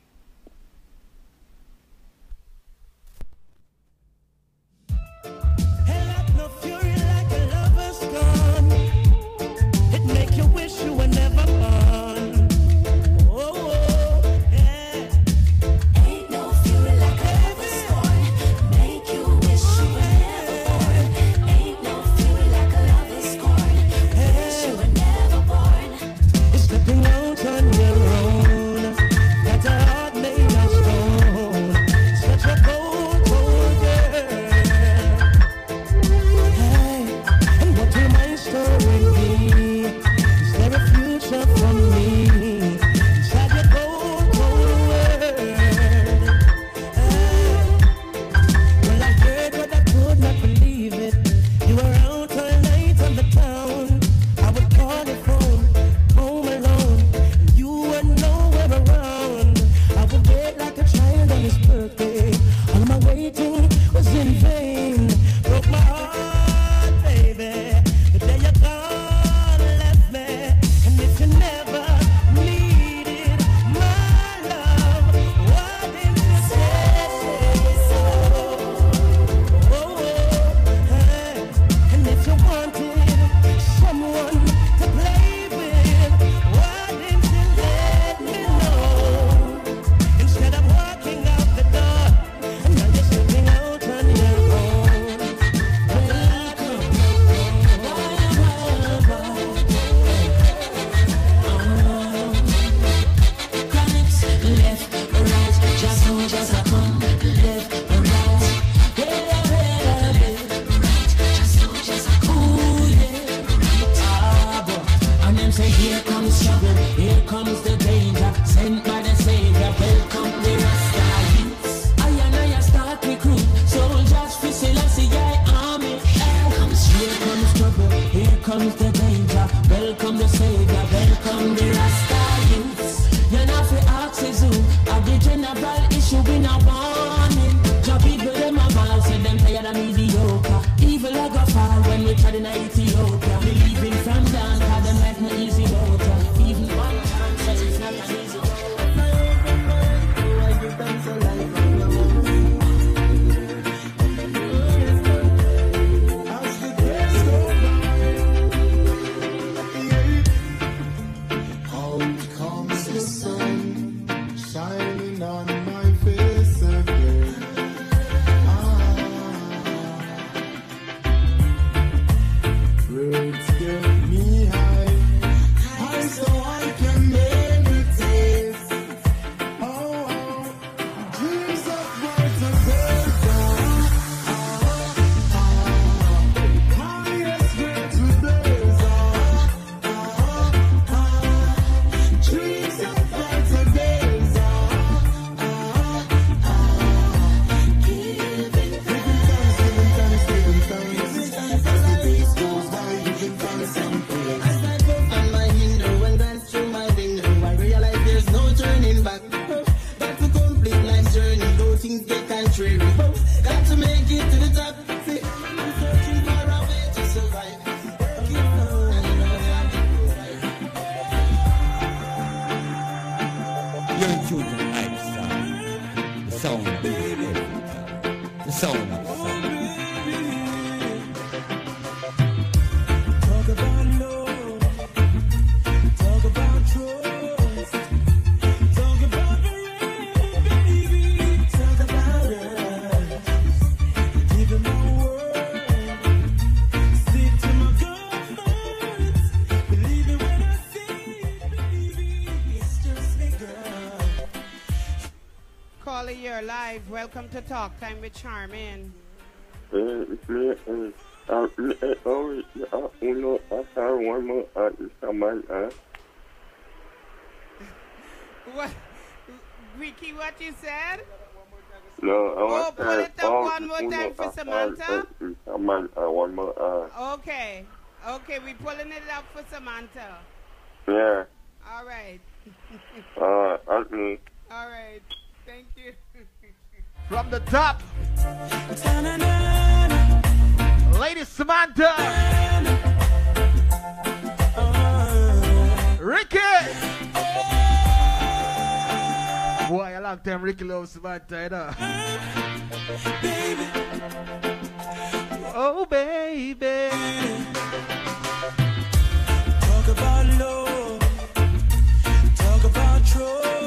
in a warning. Cause people a ball, say tired of mediocre. Evil far when we tried in Ethiopia. live. Welcome to Talk Time with Sharmin. What? Ricky, what you said? No, I want oh, pull it up one more time for Samantha. One more. Okay, okay, we're pulling it up for Samantha. Yeah. All right. Uh, All right. All right. From the top. Lady Samantha. Ricky. Boy, I like them Ricky loves Samantha, you know. Oh, baby. Talk about love. Talk about trust.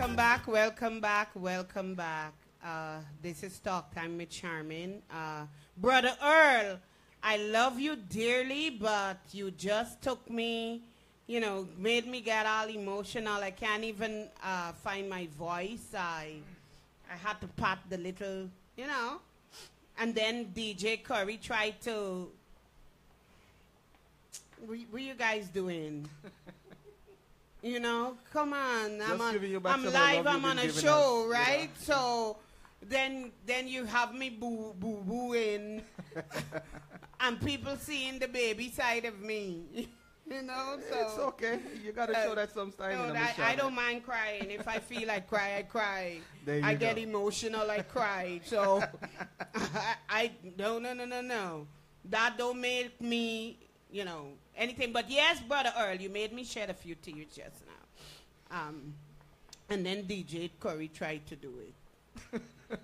Welcome back, welcome back, welcome back. Uh, this is Talk Time with Sharmin. Uh, Brother Earl, I love you dearly, but you just took me, you know, made me get all emotional. I can't even uh, find my voice. I, I had to pat the little, you know. And then DJ Curry tried to. What, what you guys doing? You know, come on. I'm, on, giving you back I'm live, I'm on a show, us, right? yeah. So then then you have me boo boo booing and people seeing the baby side of me. you know, so It's okay. You gotta show that sometimes. no, that- I don't mind crying. If I feel like cry, I cry. I you get emotional, I cry. So I, I no no no no no. That don't make me, you know, anything. But yes, brother Earl, you made me shed a few tears just now. Um, and then DJ Curry tried to do it.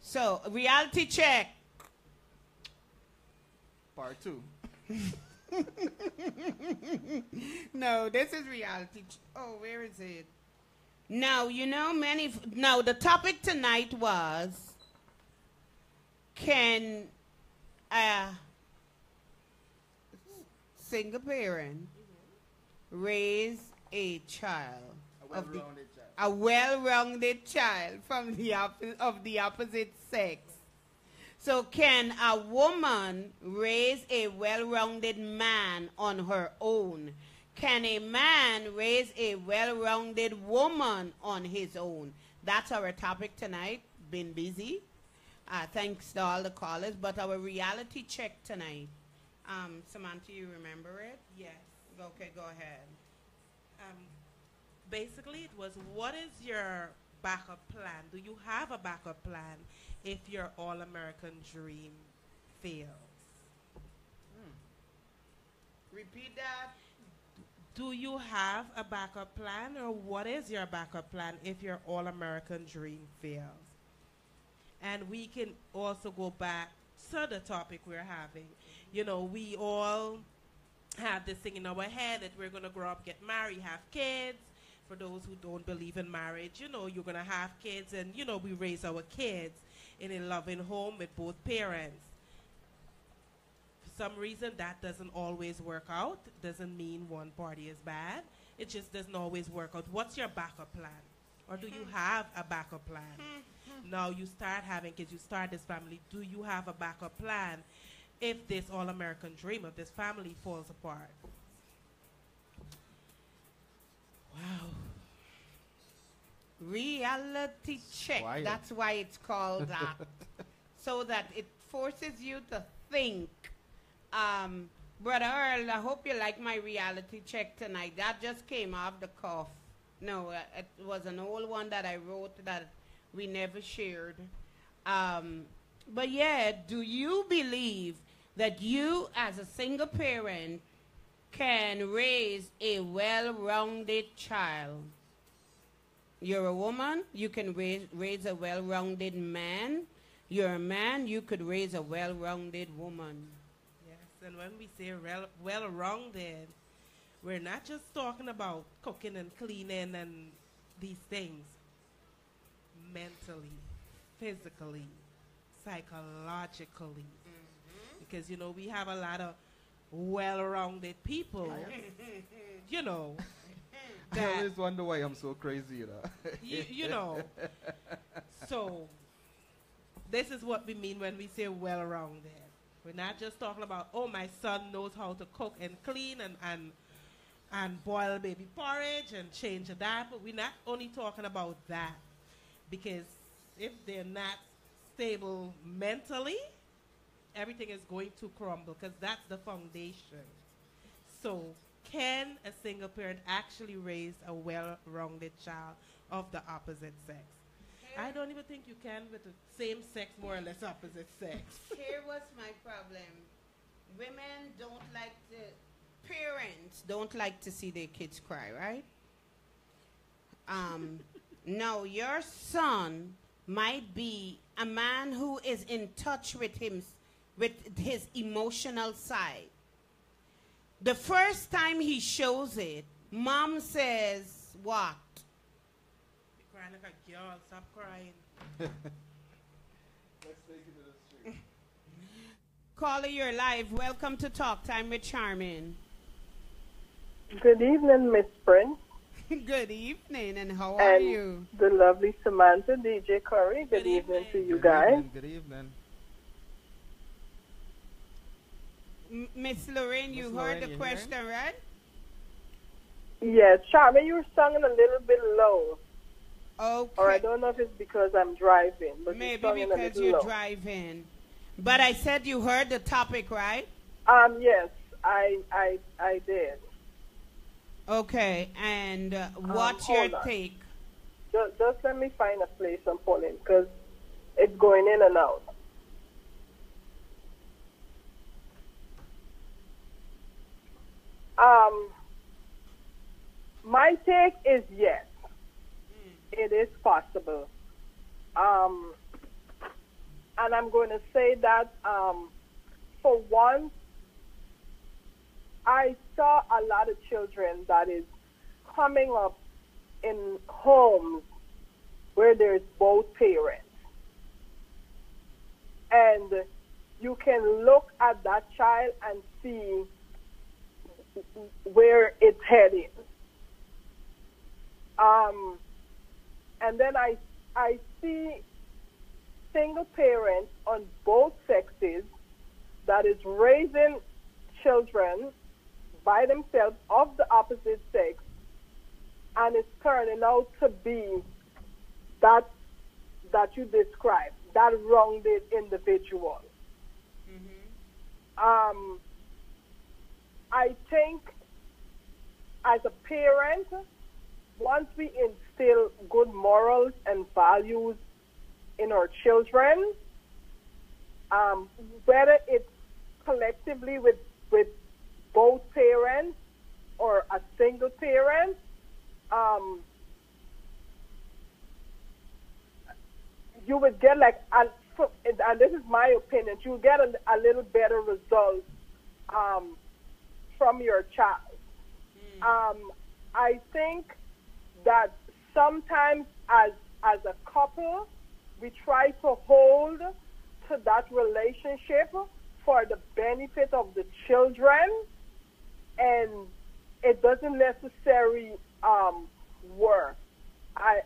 so reality check. Part two. no, this is reality. Oh, where is it? Now, you know, many. f- Now, the topic tonight was can a single parent raise a child of the, a well-rounded child from the of the opposite sex? So, can a woman raise a well rounded man on her own? Can a man raise a well rounded woman on his own? That's our topic tonight. Been busy. Uh, thanks to all the callers. But our reality check tonight. Um, Samantha, you remember it? Yes. Okay, go ahead. Um, basically, it was what is your backup plan? Do you have a backup plan if your all American dream fails? Repeat that. Do you have a backup plan, or what is your backup plan if your all American dream fails? And we can also go back to the topic we're having. You know, we all have this thing in our head that we're going to grow up, get married, have kids. For those who don't believe in marriage, you know, you're going to have kids, and, you know, we raise our kids in a loving home with both parents. For some reason, that doesn't always work out. Doesn't mean one party is bad. It just doesn't always work out. What's your backup plan? Or do you mm-hmm. have a backup plan? Mm-hmm. now you start having kids, you start this family. Do you have a backup plan if this all American dream of this family falls apart? Wow. Reality check. Quiet. That's why it's called that. so that it forces you to think. Um, Brother Earl, I hope you like my reality check tonight. That just came off the cuff. No, uh, it was an old one that I wrote that we never shared. Um, but yeah, do you believe that you, as a single parent, can raise a well-rounded child? You're a woman, you can raise, raise a well-rounded man. You're a man, you could raise a well-rounded woman. Yes, and when we say well-rounded, we're not just talking about cooking and cleaning and these things. Mentally, physically, psychologically. Because, you know, we have a lot of well-rounded people, oh, you know, I always wonder why I'm so crazy, you know. you, you know. So, this is what we mean when we say well rounded. We're not just talking about, oh, my son knows how to cook and clean and, and, and boil baby porridge and change a diaper. We're not only talking about that. Because if they're not stable mentally, everything is going to crumble because that's the foundation. So, can a single parent actually raise a well rounded child of the opposite sex? I don't even think you can with the same sex, more or less opposite sex. Here was my problem. Women don't like to, parents don't like to see their kids cry, right? Um, now, your son might be a man who is in touch with him, with his emotional side. The first time he shows it, mom says, What? You're crying like a girl, stop crying. Let's take it to the street. Caller, you're live. Welcome to Talk Time with Sharmin. Good evening, Miss Prince. Good evening, and how are and you? the lovely Samantha, DJ Curry. Good, evening to you guys. Good evening. Miss Lorraine, you Miss heard Lorraine, the you question, right? Yes, Charmin, you were singing a little bit low. Okay. Or I don't know if it's because I'm driving, but Maybe you're singing a because you're low. driving. But I said you heard the topic, right? Um, yes, I, I, I did. Okay, and uh, Um, what's hold your on. take? Just, just let me find a place I'm pulling because it's going in and out. Um, my take is yes, it is possible. Um, and I'm going to say that um, for once, I saw a lot of children that is coming up in homes where there's both parents. And you can look at that child and see where it's heading. Um, and then I, I see single parents on both sexes that is raising children by themselves of the opposite sex and it's turning out to be that that you described, that wronged individual. Um, I think as a parent, once we instill good morals and values in our children, um, whether it's collectively with, with both parents or a single parent, um, you would get like, and this is my opinion, you get a, a little better result um, from your child. Um, I think that sometimes as as a couple, we try to hold to that relationship for the benefit of the children, and it doesn't necessarily um, work. I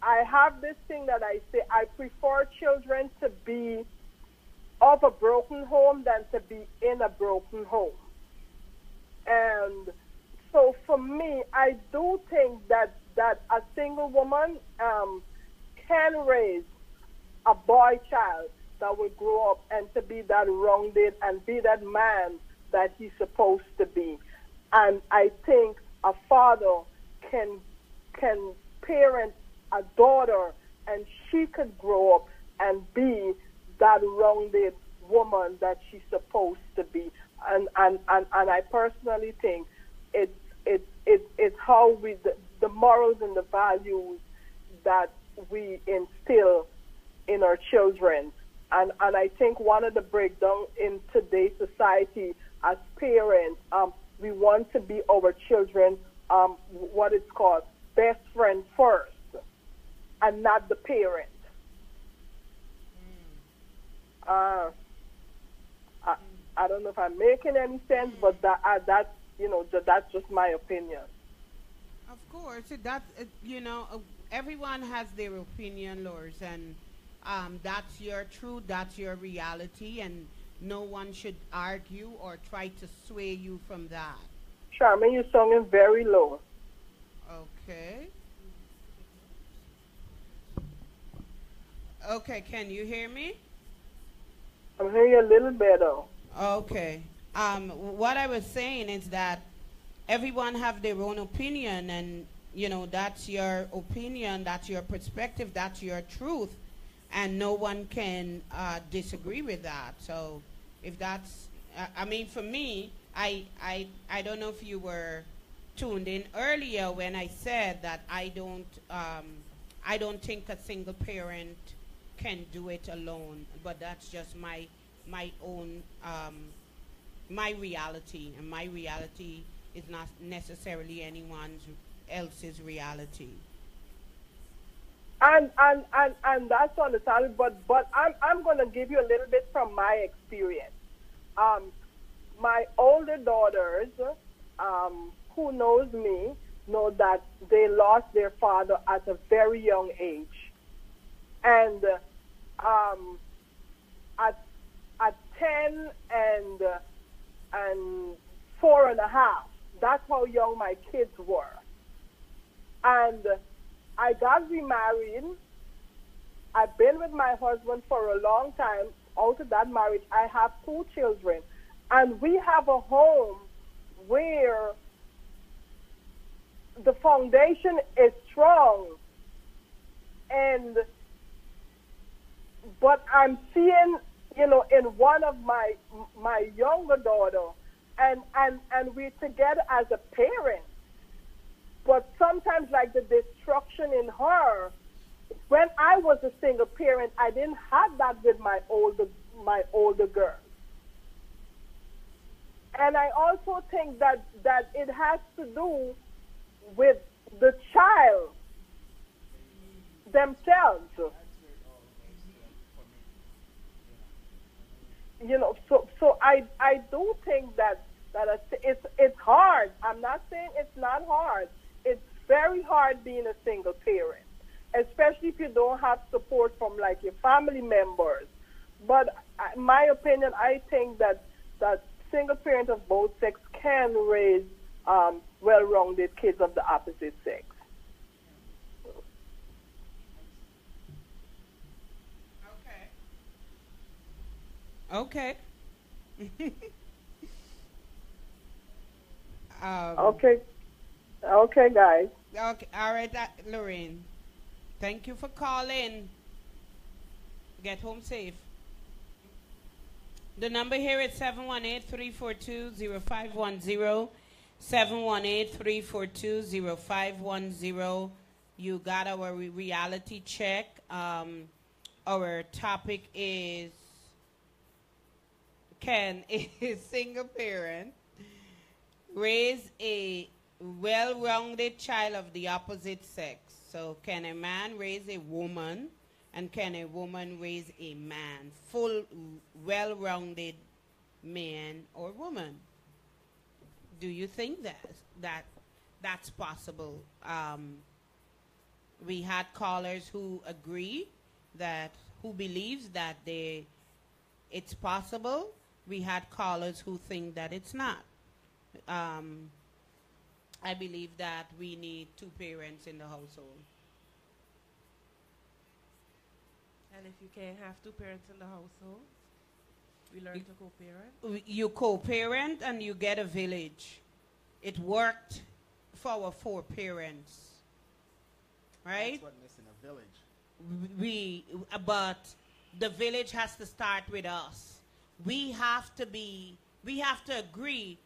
I have this thing that I say I prefer children to be of a broken home than to be in a broken home. And so for me, I do think that that a single woman um, can raise a boy child that will grow up and to be that rounded and be that man that he's supposed to be. And I think a father can can parent a daughter and she could grow up and be that rounded woman that she's supposed to be. And and and, and I personally think it's it's it's it's how we the, the morals and the values that we instill in our children. And and I think one of the breakdown in today's society as parents, um, we want to be our children um, what it's called best friend first, and not the parent. Uh, I, don't know if I'm making any sense, but that uh, that's you know that's just my opinion. Of course, it- that it, you know, uh, everyone has their opinion, Lors, and um, that's your truth, that's your reality, and no one should argue or try to sway you from that. Charmaine, you're singing very low. Okay. Okay, can you hear me? I'm hearing you a little better. Okay. Um, what I was saying is that everyone have their own opinion, and you know that's your opinion, that's your perspective, that's your truth, and no one can uh, disagree with that. So, if that's, uh, I mean, for me, I, I, I don't know if you were tuned in earlier when I said that I don't, um, I don't think a single parent can do it alone, but that's just my my own um, my reality, and my reality is not necessarily anyone's else's reality. And and and and that's understandable. But but I'm I'm going to give you a little bit from my experience. Um, my older daughters, um, who knows me, know that they lost their father at a very young age, and um, at at ten and and four and a half. That's how young my kids were, and I got remarried. I've been with my husband for a long time. Out of that marriage, I have two children. And we have a home where the foundation is strong. And, but I'm seeing, you know, in one of my, my younger daughter, and, and, and we're together as a parent. But sometimes like the destruction in her when i was a single parent i didn't have that with my older my older girl. And i also think that that it has to do with the child themselves you know so so i i do think that that it's it's hard i'm not saying it's not hard it's very hard being a single parent, especially if you don't have support from like your family members. But I- my opinion, I think that that single parents of both sex can raise um, well-rounded kids of the opposite sex. Okay. um, Okay, okay, guys. Okay, all right, uh, Lorraine. Thank you for calling. Get home safe. The number here is 718-342-0510. 718-342-0510. You got our re- reality check. Um, our topic is can a single parent raise a well-rounded child of the opposite sex. So can a man raise a woman and can a woman raise a man? Full well-rounded man or woman. Do you think that that that's possible? Um, we had callers who agree that who believes that they it's possible. We had callers who think that it's not. Um, I believe that we need two parents in the household. And if you can't have two parents in the household, we learn to co-parent. You co-parent and you get a village. It worked for our four parents, right? That's what missing a village. we but the village has to start with us we have to be we have to agree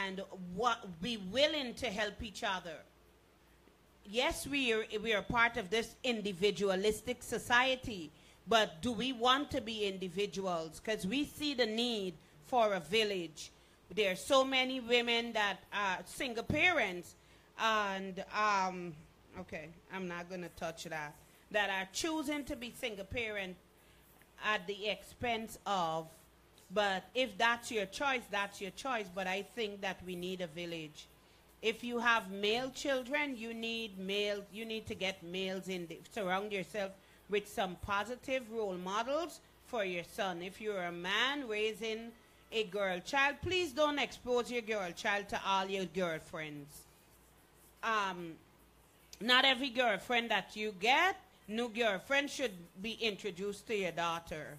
and what be willing to help each other. Yes, we are we are part of this individualistic society, but do we want to be individuals? Because we see the need for a village. There are so many women that are single parents, and um, okay, I'm not gonna touch that. That are choosing to be single parent at the expense of. But if that's your choice, that's your choice. But I think that we need a village. If you have male children, you need male. You need to get males in. The, surround yourself with some positive role models for your son. If you're a man raising a girl child, please don't expose your girl child to all your girlfriends. Um, not every girlfriend that you get, new girlfriend should be introduced to your daughter.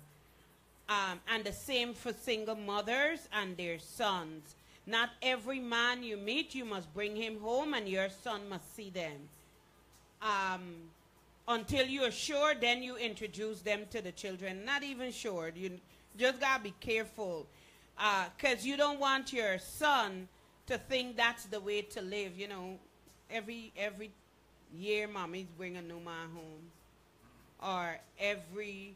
Um, and the same for single mothers and their sons. Not every man you meet, you must bring him home and your son must see them. Um, until you're sure, then you introduce them to the children. Not even sure. You just got to be careful. Because you don't want your son to think that's the way to live. You know, every, every year, mommy's bring a new man home. Or every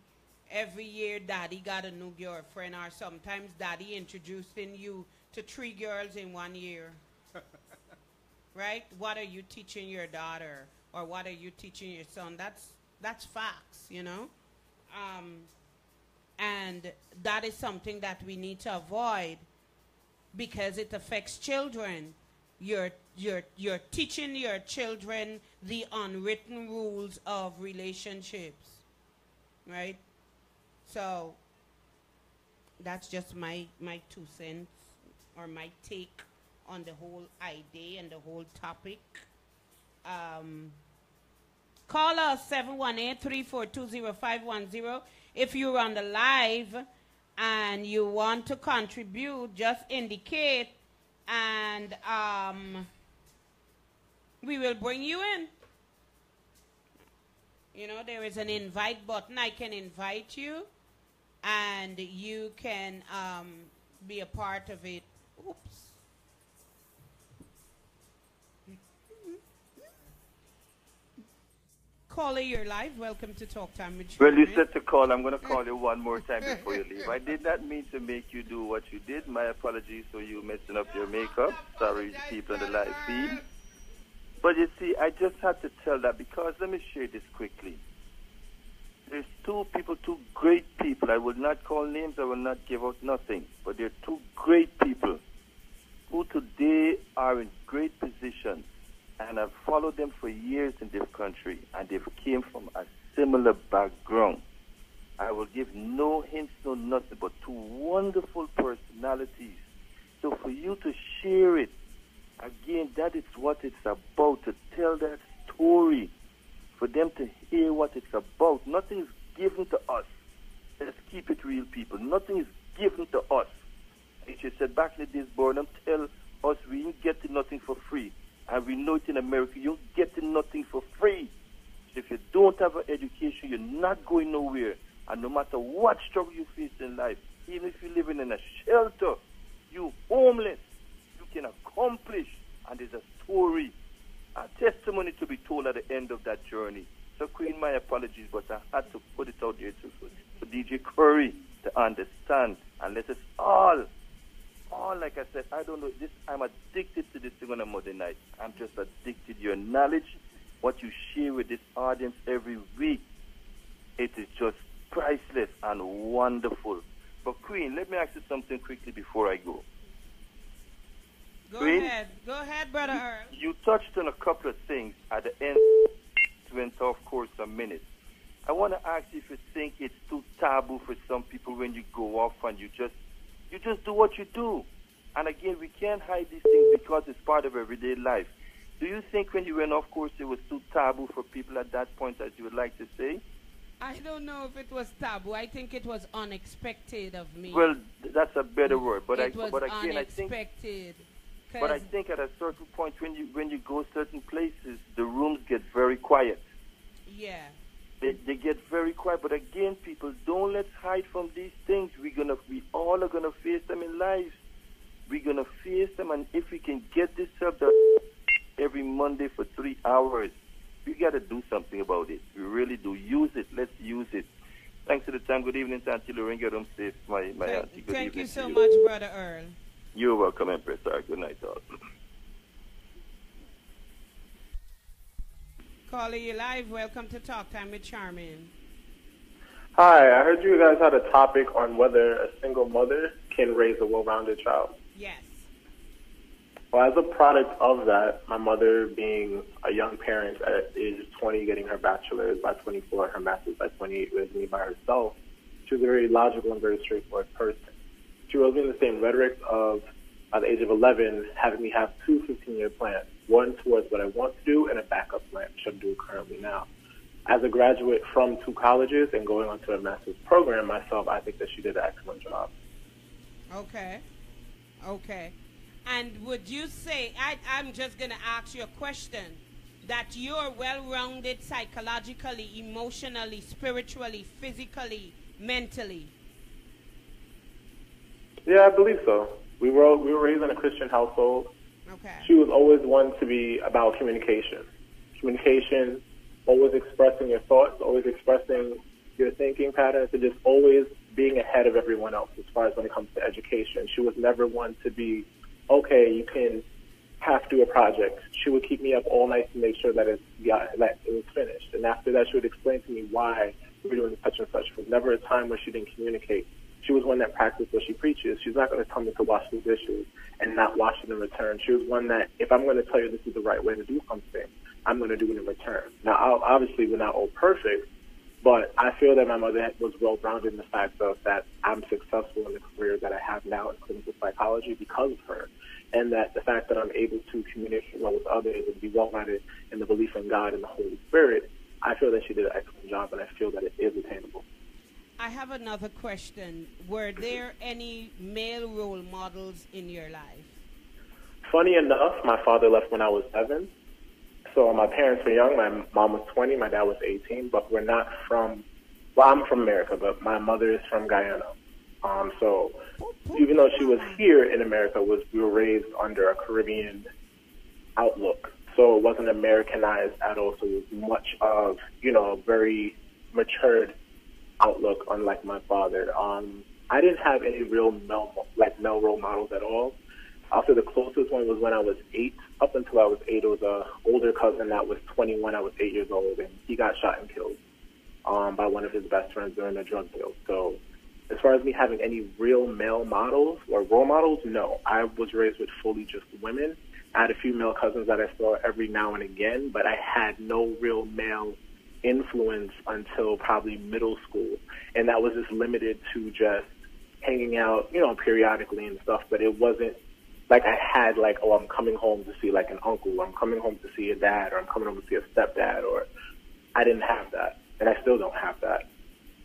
every year daddy got a new girlfriend or sometimes daddy introducing you to three girls in one year. Right? What are you teaching your daughter? Or what are you teaching your son? That's that's facts you know? Um, and that is something that we need to avoid because it affects children. You're you're you're teaching your children the unwritten rules of relationships. Right so that's just my my two cents or my take on the whole idea and the whole topic. Um, call us 718-342-0510 if you're on the live and you want to contribute just indicate and um, we will bring you in. You know there is an invite button. I can invite you and you can um, be a part of it. Oops. Caller, you're live. Welcome to Talk Time with Well, you said to call. I'm going to call you one more time before you leave. I did not mean to make you do what you did. My apologies for you messing up your makeup. Sorry, people on the live feed. But you see, I just had to tell that because let me share this quickly. There's two people, two great people. I will not call names. I will not give out nothing. But they're two great people who today are in great positions. And I've followed them for years in this country, and they've came from a similar background. I will give no hints, no nothing, but two wonderful personalities. So for you to share it, again, that is what it's about, to tell that story, for them to hear what it's about. Nothing is given to us. Let's keep it real, people. Nothing is given to us. It just said back in the days, Burnham, tell us we ain't getting nothing for free. And we know it in America, you're getting nothing for free. So if you don't have an education, you're not going nowhere. And no matter what struggle you face in life, even if you're living in a shelter, you homeless, you can accomplish. And there's a story, a testimony to be told at the end of that journey. So, Queen, my apologies, but I had to put it out there to, for DJ Curry to understand and let us all all like I said, I don't know this I'm addicted to this thing on a Monday night. I'm just addicted to your knowledge, what you share with this audience every week. It is just priceless and wonderful. But Queen, let me ask you something quickly before I go. Go ahead. Go ahead, Brother Earl. You touched on a couple of things at the end went off course a minute. I want to ask you if you think it's too taboo for some people when you go off and you just you just do what you do. And again, we can't hide these things because it's part of everyday life. Do you think when you went off course it was too taboo for people at that point, as you would like to say? I don't know if it was taboo. I think it was unexpected of me. Well, th- that's a better mm. word. But it I, was but again, I think, but I think at a certain point when you when you go certain places, the rooms get very quiet. yeah. They, they get very quiet. But again, people, don't let's hide from these things. We're gonna, we all are gonna face them in life. We're gonna face them, and if we can get this done every Monday for three hours, we gotta do something about it. We really do. Use it. Let's use it. Thanks for the time. Good evening, to Auntie Lorraine. Get home safe, my my auntie. Good Thank you so much, Brother Earl. You're welcome, Empress. All right, good night, all. Caller, you live. Welcome to Talk Time with Sharmin. Hi, I heard you guys had a topic on whether a single mother can raise a well-rounded child. Yes. Well, as a product of that, my mother being a young parent at age 20, getting her bachelor's by 24, her master's by 28, raising me by herself, she was a very logical and very straightforward person. She rose me in the same rhetoric of, by the age of 11, having me have two 15-year plans, one towards what I want to do and a backup plan, which I'm doing currently now. As a graduate from two colleges and going on to a master's program myself, I think that she did an excellent job. Okay. Okay. And would you say, I, I'm just going to ask you a question, that you're well rounded psychologically, emotionally, spiritually, physically, mentally? Yeah, I believe so. We were we were raised in a Christian household. Okay. She was always one to be about communication. Communication, always expressing your thoughts, always expressing your thinking patterns, and just always being ahead of everyone else as far as when it comes to education. She was never one to be, okay, you can half do a project. She would keep me up all night to make sure that it got that it was finished. And after that, she would explain to me why we were doing such and such. There was never a time where she didn't communicate. She was one that practiced what she preaches. She's not going to tell me to wash the dishes and not wash it in return. She was one that if I'm going to tell you this is the right way to do something, I'm going to do it in return. Now, obviously, we're not all perfect, but I feel that my mother was well rounded in the fact of that I'm successful in the career that I have now in clinical psychology because of her. And that the fact that I'm able to communicate well with others and be well rounded in the belief in God and the Holy Spirit, I feel that she did an excellent job and I feel that it is attainable. I have another question. Were there any male role models in your life? Funny enough, my father left when I was seven. So my parents were young. My mom was 20, my dad was 18, but we're not from, well, I'm from America, but my mother is from Guyana. Um, so even though she was here in America, was we were raised under a Caribbean outlook. So it wasn't Americanized at all. So it was much of, you know, very matured outlook, unlike my father. Um, I didn't have any real male, like male role models at all. After the closest one was when I was eight. Up until I was eight, it was a older cousin that was 21. I was eight years old, and he got shot and killed um, by one of his best friends during a drug deal. So, as far as me having any real male models or role models, no. I was raised with fully just women. I had a few male cousins that I saw every now and again, but I had no real male influence until probably middle school, and that was just limited to just hanging out, you know, periodically and stuff. But it wasn't like I had like, oh, I'm coming home to see like an uncle, or I'm coming home to see a dad, or I'm coming home to see a stepdad, or I didn't have that, and I still don't have that.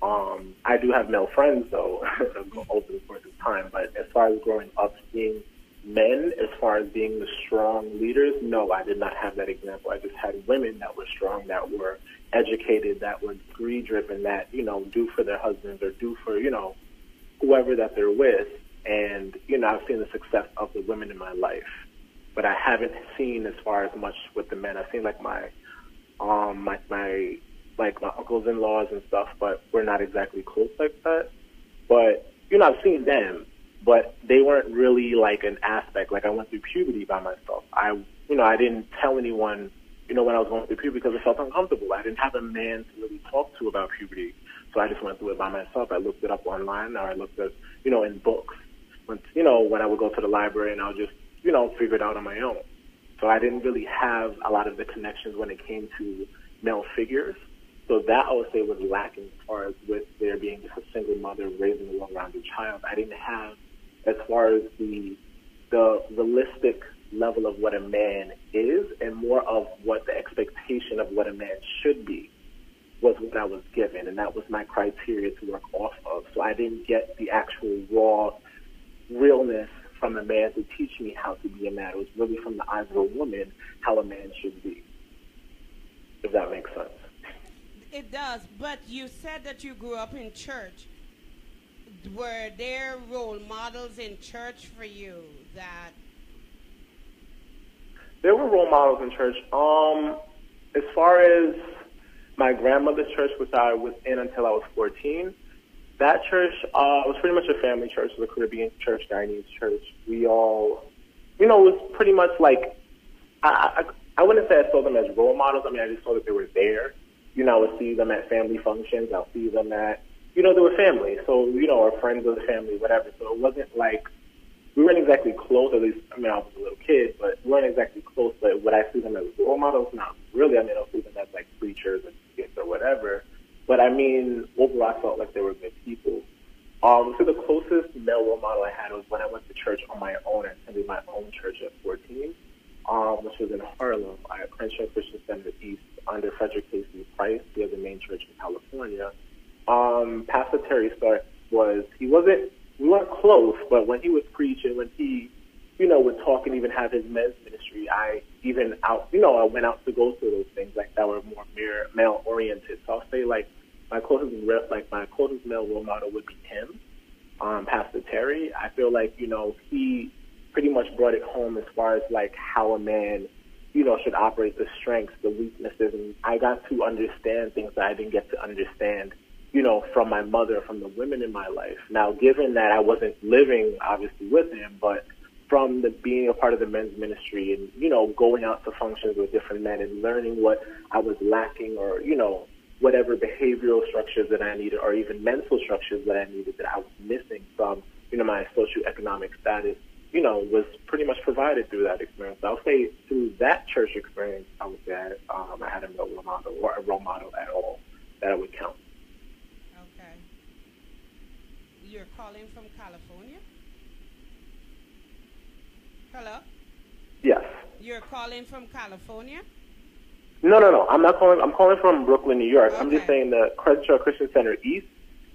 Um, I do have male friends though over the course of time, but as far as growing up seeing men, as far as being the strong leaders, no, I did not have that example. I just had women that were strong, that were educated, that were degree driven, that you know do for their husbands or do for you know whoever that they're with. And you know, I've seen the success of the women in my life, but I haven't seen as far as much with the men. I've seen like my um my my like my uncles in laws and stuff, but we're not exactly close like that. But you know, I've seen them, but they weren't really like an aspect. Like I went through puberty by myself. I you know, I didn't tell anyone, you know, when I was going through puberty because it felt uncomfortable. I didn't have a man to really talk to about puberty. So I just went through it by myself. I looked it up online or I looked at, you know, in books. When, you know, when I would go to the library and I'll just, you know, figure it out on my own. So I didn't really have a lot of the connections when it came to male figures. So that I would say was lacking as far as with there being just a single mother raising a well-rounded child. I didn't have as far as the the realistic level of what a man is and more of what the expectation of what a man should be was what I was given, and that was my criteria to work off of. So I didn't get the actual raw realness from a man to teach me how to be a man. It was really from the eyes of a woman how a man should be, if that makes sense. It does, but you said that you grew up in church. Were there role models in church for you that? There were role models in church. Um, as far as my grandmother's church, which I was in until I was 14, that church uh, was pretty much a family church, it was a Caribbean church, Guyanese church. We all, you know, it was pretty much like, I, I, I wouldn't say I saw them as role models. I mean, I just saw that they were there. You know, I would see them at family functions. I'll see them at, you know, they were family. So, you know, or friends of the family, whatever. So it wasn't like, we weren't exactly close, at least, I mean, I was a little kid, but we weren't exactly close, but would I see them as role models? Not really. I mean, I'll see them as like preachers and kids or whatever. But I mean, overall, I felt like they were good people. Um, so the closest male role model I had was when I went to church on my own. I attended my own church at 14, um, which was in Harlem at Crenshaw Christian Center East under Frederick K.C. Price. He has a main church in California. Um, Pastor Terry Stark was, he wasn't, we weren't close, but when he was preaching, when he, you know, would talk and even have his men's ministry, I even out, you know, I went out to go to those things like that were more male oriented. So I'll say like my closest, like my closest male role model would be him, um, Pastor Terry. I feel like you know he pretty much brought it home as far as like how a man, you know, should operate, the strengths, the weaknesses, and I got to understand things that I didn't get to understand, you know, from my mother, from the women in my life. Now, given that I wasn't living obviously with him, but from the being a part of the men's ministry and you know going out to functions with different men and learning what I was lacking or you know whatever behavioral structures that I needed or even mental structures that I needed that I was missing from you know my socioeconomic status you know was pretty much provided through that experience. I'll say through that church experience, I would say um, I had a role model or a role model at all that I would count. Okay. You're calling from California? Hello? Yes. You're calling from California? No, no, no. I'm not calling. I'm calling from Brooklyn, New York. I'm just saying the Crenshaw Christian Center East.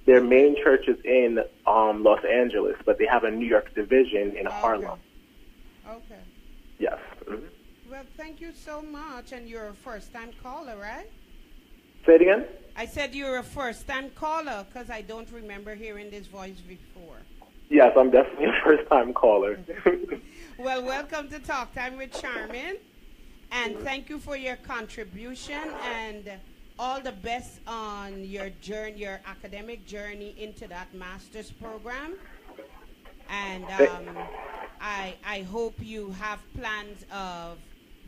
Their main church is in um, Los Angeles, but they have a New York division in Harlem. Okay. Yes. Mhm. Well, thank you so much. And you're a first time caller, right? Say it again. I said you're a first time caller because I don't remember hearing this voice before. Yes, I'm definitely a first time caller. Well, welcome to Talk Time with Sharmin. And thank you for your contribution and all the best on your journey, your academic journey into that master's program. And um, I, I hope you have plans of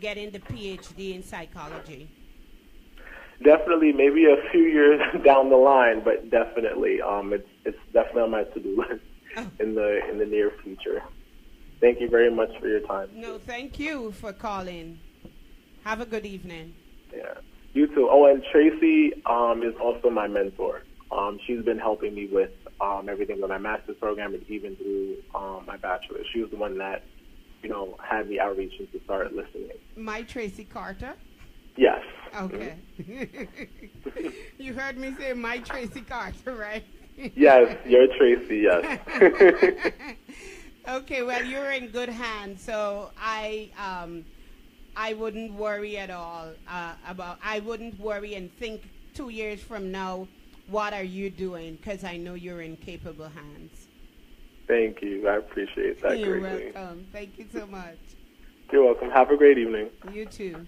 getting the PhD in psychology. Definitely, maybe a few years down the line, but definitely, um, it's it's definitely on my to do list in the in the near future. Thank you very much for your time. No, thank you for calling. Have a good evening. Yeah. You too. Oh, and Tracy um, is also my mentor. Um, she's been helping me with um, everything with my master's program and even through um, my bachelor's. She was the one that, you know, had me outreach and to start listening. My Tracy Carter. Yes. Okay. you heard me say my Tracy Carter, right? Yes, you're Tracy, yes. okay, well, you're in good hands, so I um, I wouldn't worry at all uh, about. I wouldn't worry and think two years from now, what are you doing? Because I know you're in capable hands. Thank you. I appreciate that you're greatly. welcome. Thank you so much. You're welcome. Have a great evening. You too.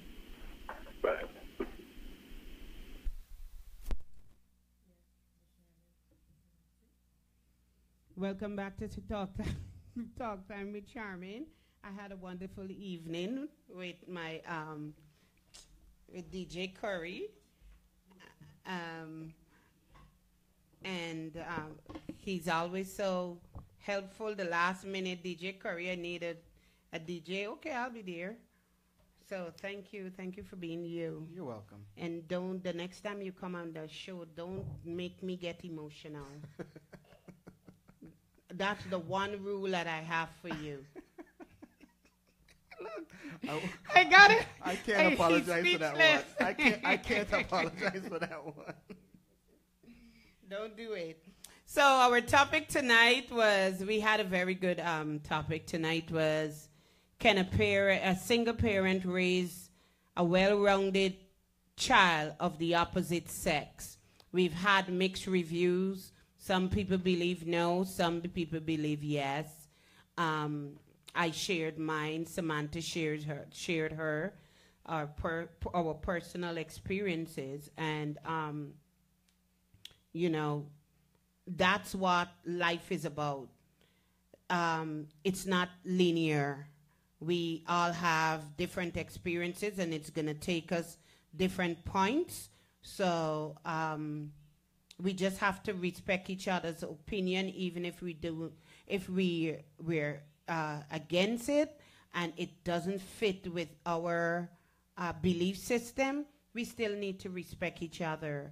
Welcome back to Talk Time, Talk Time with Sharmin. I had a wonderful evening with my um, with DJ Curry, um, and um, he's always so helpful. The last minute, DJ Curry, I needed a DJ. Okay, I'll be there. So thank you, thank you for being you. You're welcome. And don't the next time you come on the show, don't make me get emotional. That's the one rule that I have for you. I, I got it. I I- can't he's apologize for that one. I can't. I can't apologize for that one. Don't do it. So our topic tonight was we had a very good um, topic tonight was can a parent a single parent raise a well-rounded child of the opposite sex? We've had mixed reviews. Some people believe no, some people believe yes. Um, I shared mine. Samantha shared her shared her our per, our personal experiences, and um, you know, that's what life is about. Um, it's not linear. We all have different experiences, and it's gonna take us different points. So um, we just have to respect each other's opinion, even if we do, if we we're uh, against it and it doesn't fit with our uh, belief system. We still need to respect each other.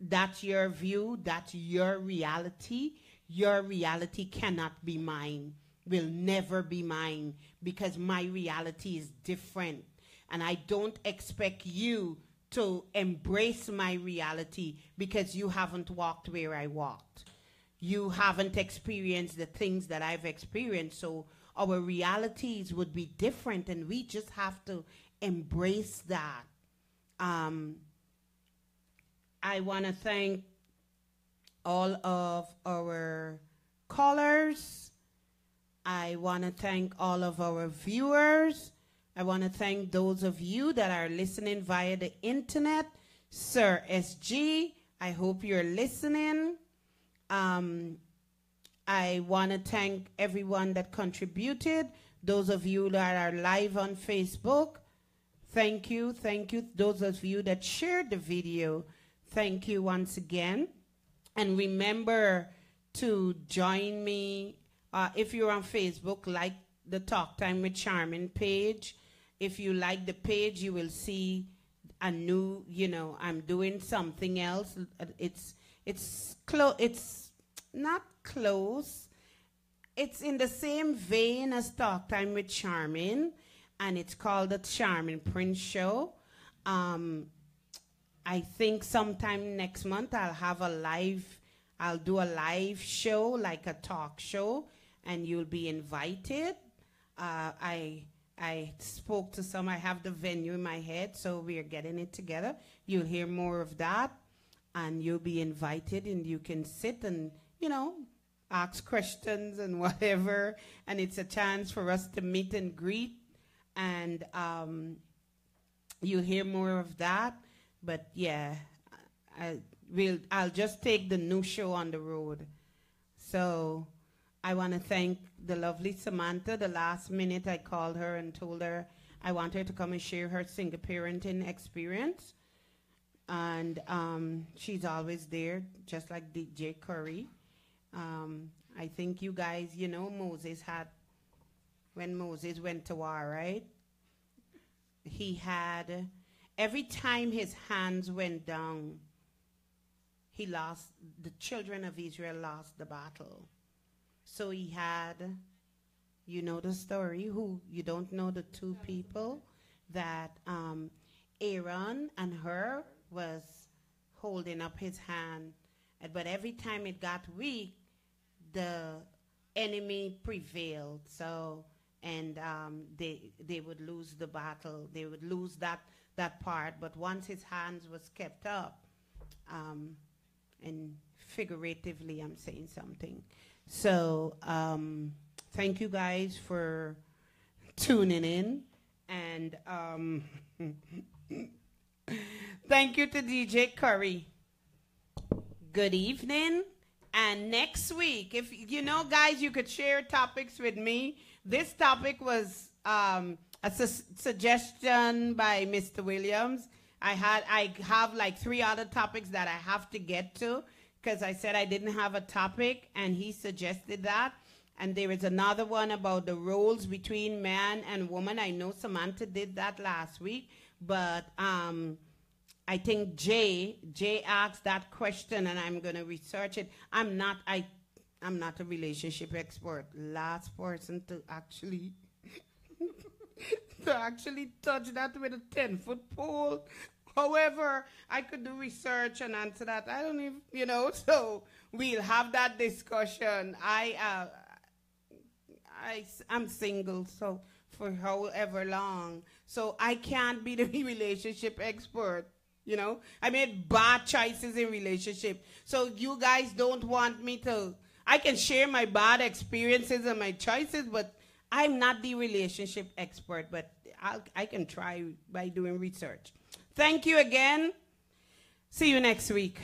That's your view. That's your reality. Your reality cannot be mine. Will never be mine because my reality is different, and I don't expect you to embrace my reality because you haven't walked where I walked. You haven't experienced the things that I've experienced. So our realities would be different, and we just have to embrace that. Um, I want to thank all of our callers. I want to thank all of our viewers. I want to thank those of you that are listening via the internet. Sir SG, I hope you're listening. Um, I want to thank everyone that contributed. Those of you that are live on Facebook, thank you. Thank you. Those of you that shared the video, thank you once again. And remember to join me. Uh, if you're on Facebook, like the Talk Time with Sharmin page. If you like the page, you will see a new, you know, I'm doing something else. It's it's close. It's not close. It's in the same vein as Talk Time with Sharmin, and it's called the Sharmin Prince Show. Um, I think sometime next month I'll have a live. I'll do a live show, like a talk show, and you'll be invited. Uh, I I spoke to some. I have the venue in my head, so we are getting it together. You'll hear more of that, and you'll be invited, and you can sit and you know ask questions and whatever. And it's a chance for us to meet and greet, and um, you'll hear more of that. But yeah, I will. I'll just take the new show on the road. So I want to thank the lovely Samantha. The last minute I called her and told her I want her to come and share her single parenting experience. And um, she's always there, just like DJ Curry. Um, I think you guys, you know, Moses had, when Moses went to war, right? He had, every time his hands went down, he lost, the children of Israel lost the battle. So he had, you know the story, who, you don't know the two people that um, Aaron and Hur was holding up his hand. But every time it got weak, the enemy prevailed. So, and um, they they would lose the battle. They would lose that that part. But once his hands was kept up, um, and figuratively, I'm saying something. So, um, thank you guys for tuning in, and um, thank you to DJ Curry. Good evening. And next week, if you know, guys, you could share topics with me. This topic was um, a su- suggestion by Mr. Williams. I had, I have like three other topics that I have to get to because I said I didn't have a topic, and he suggested that. And there is another one about the roles between man and woman. I know Samantha did that last week, but um, I think Jay Jay asked that question, and I'm going to research it. I'm not I I'm not a relationship expert. Last person to actually to actually touch that with a ten foot pole. However, I could do research and answer that. I don't even, you know. So we'll have that discussion. I uh, I I'm single, so for however long, so I can't be the relationship expert. You know, I made bad choices in relationship. So you guys don't want me to. I can share my bad experiences and my choices, but I'm not the relationship expert, but I'll, I can try by doing research. Thank you again. See you next week.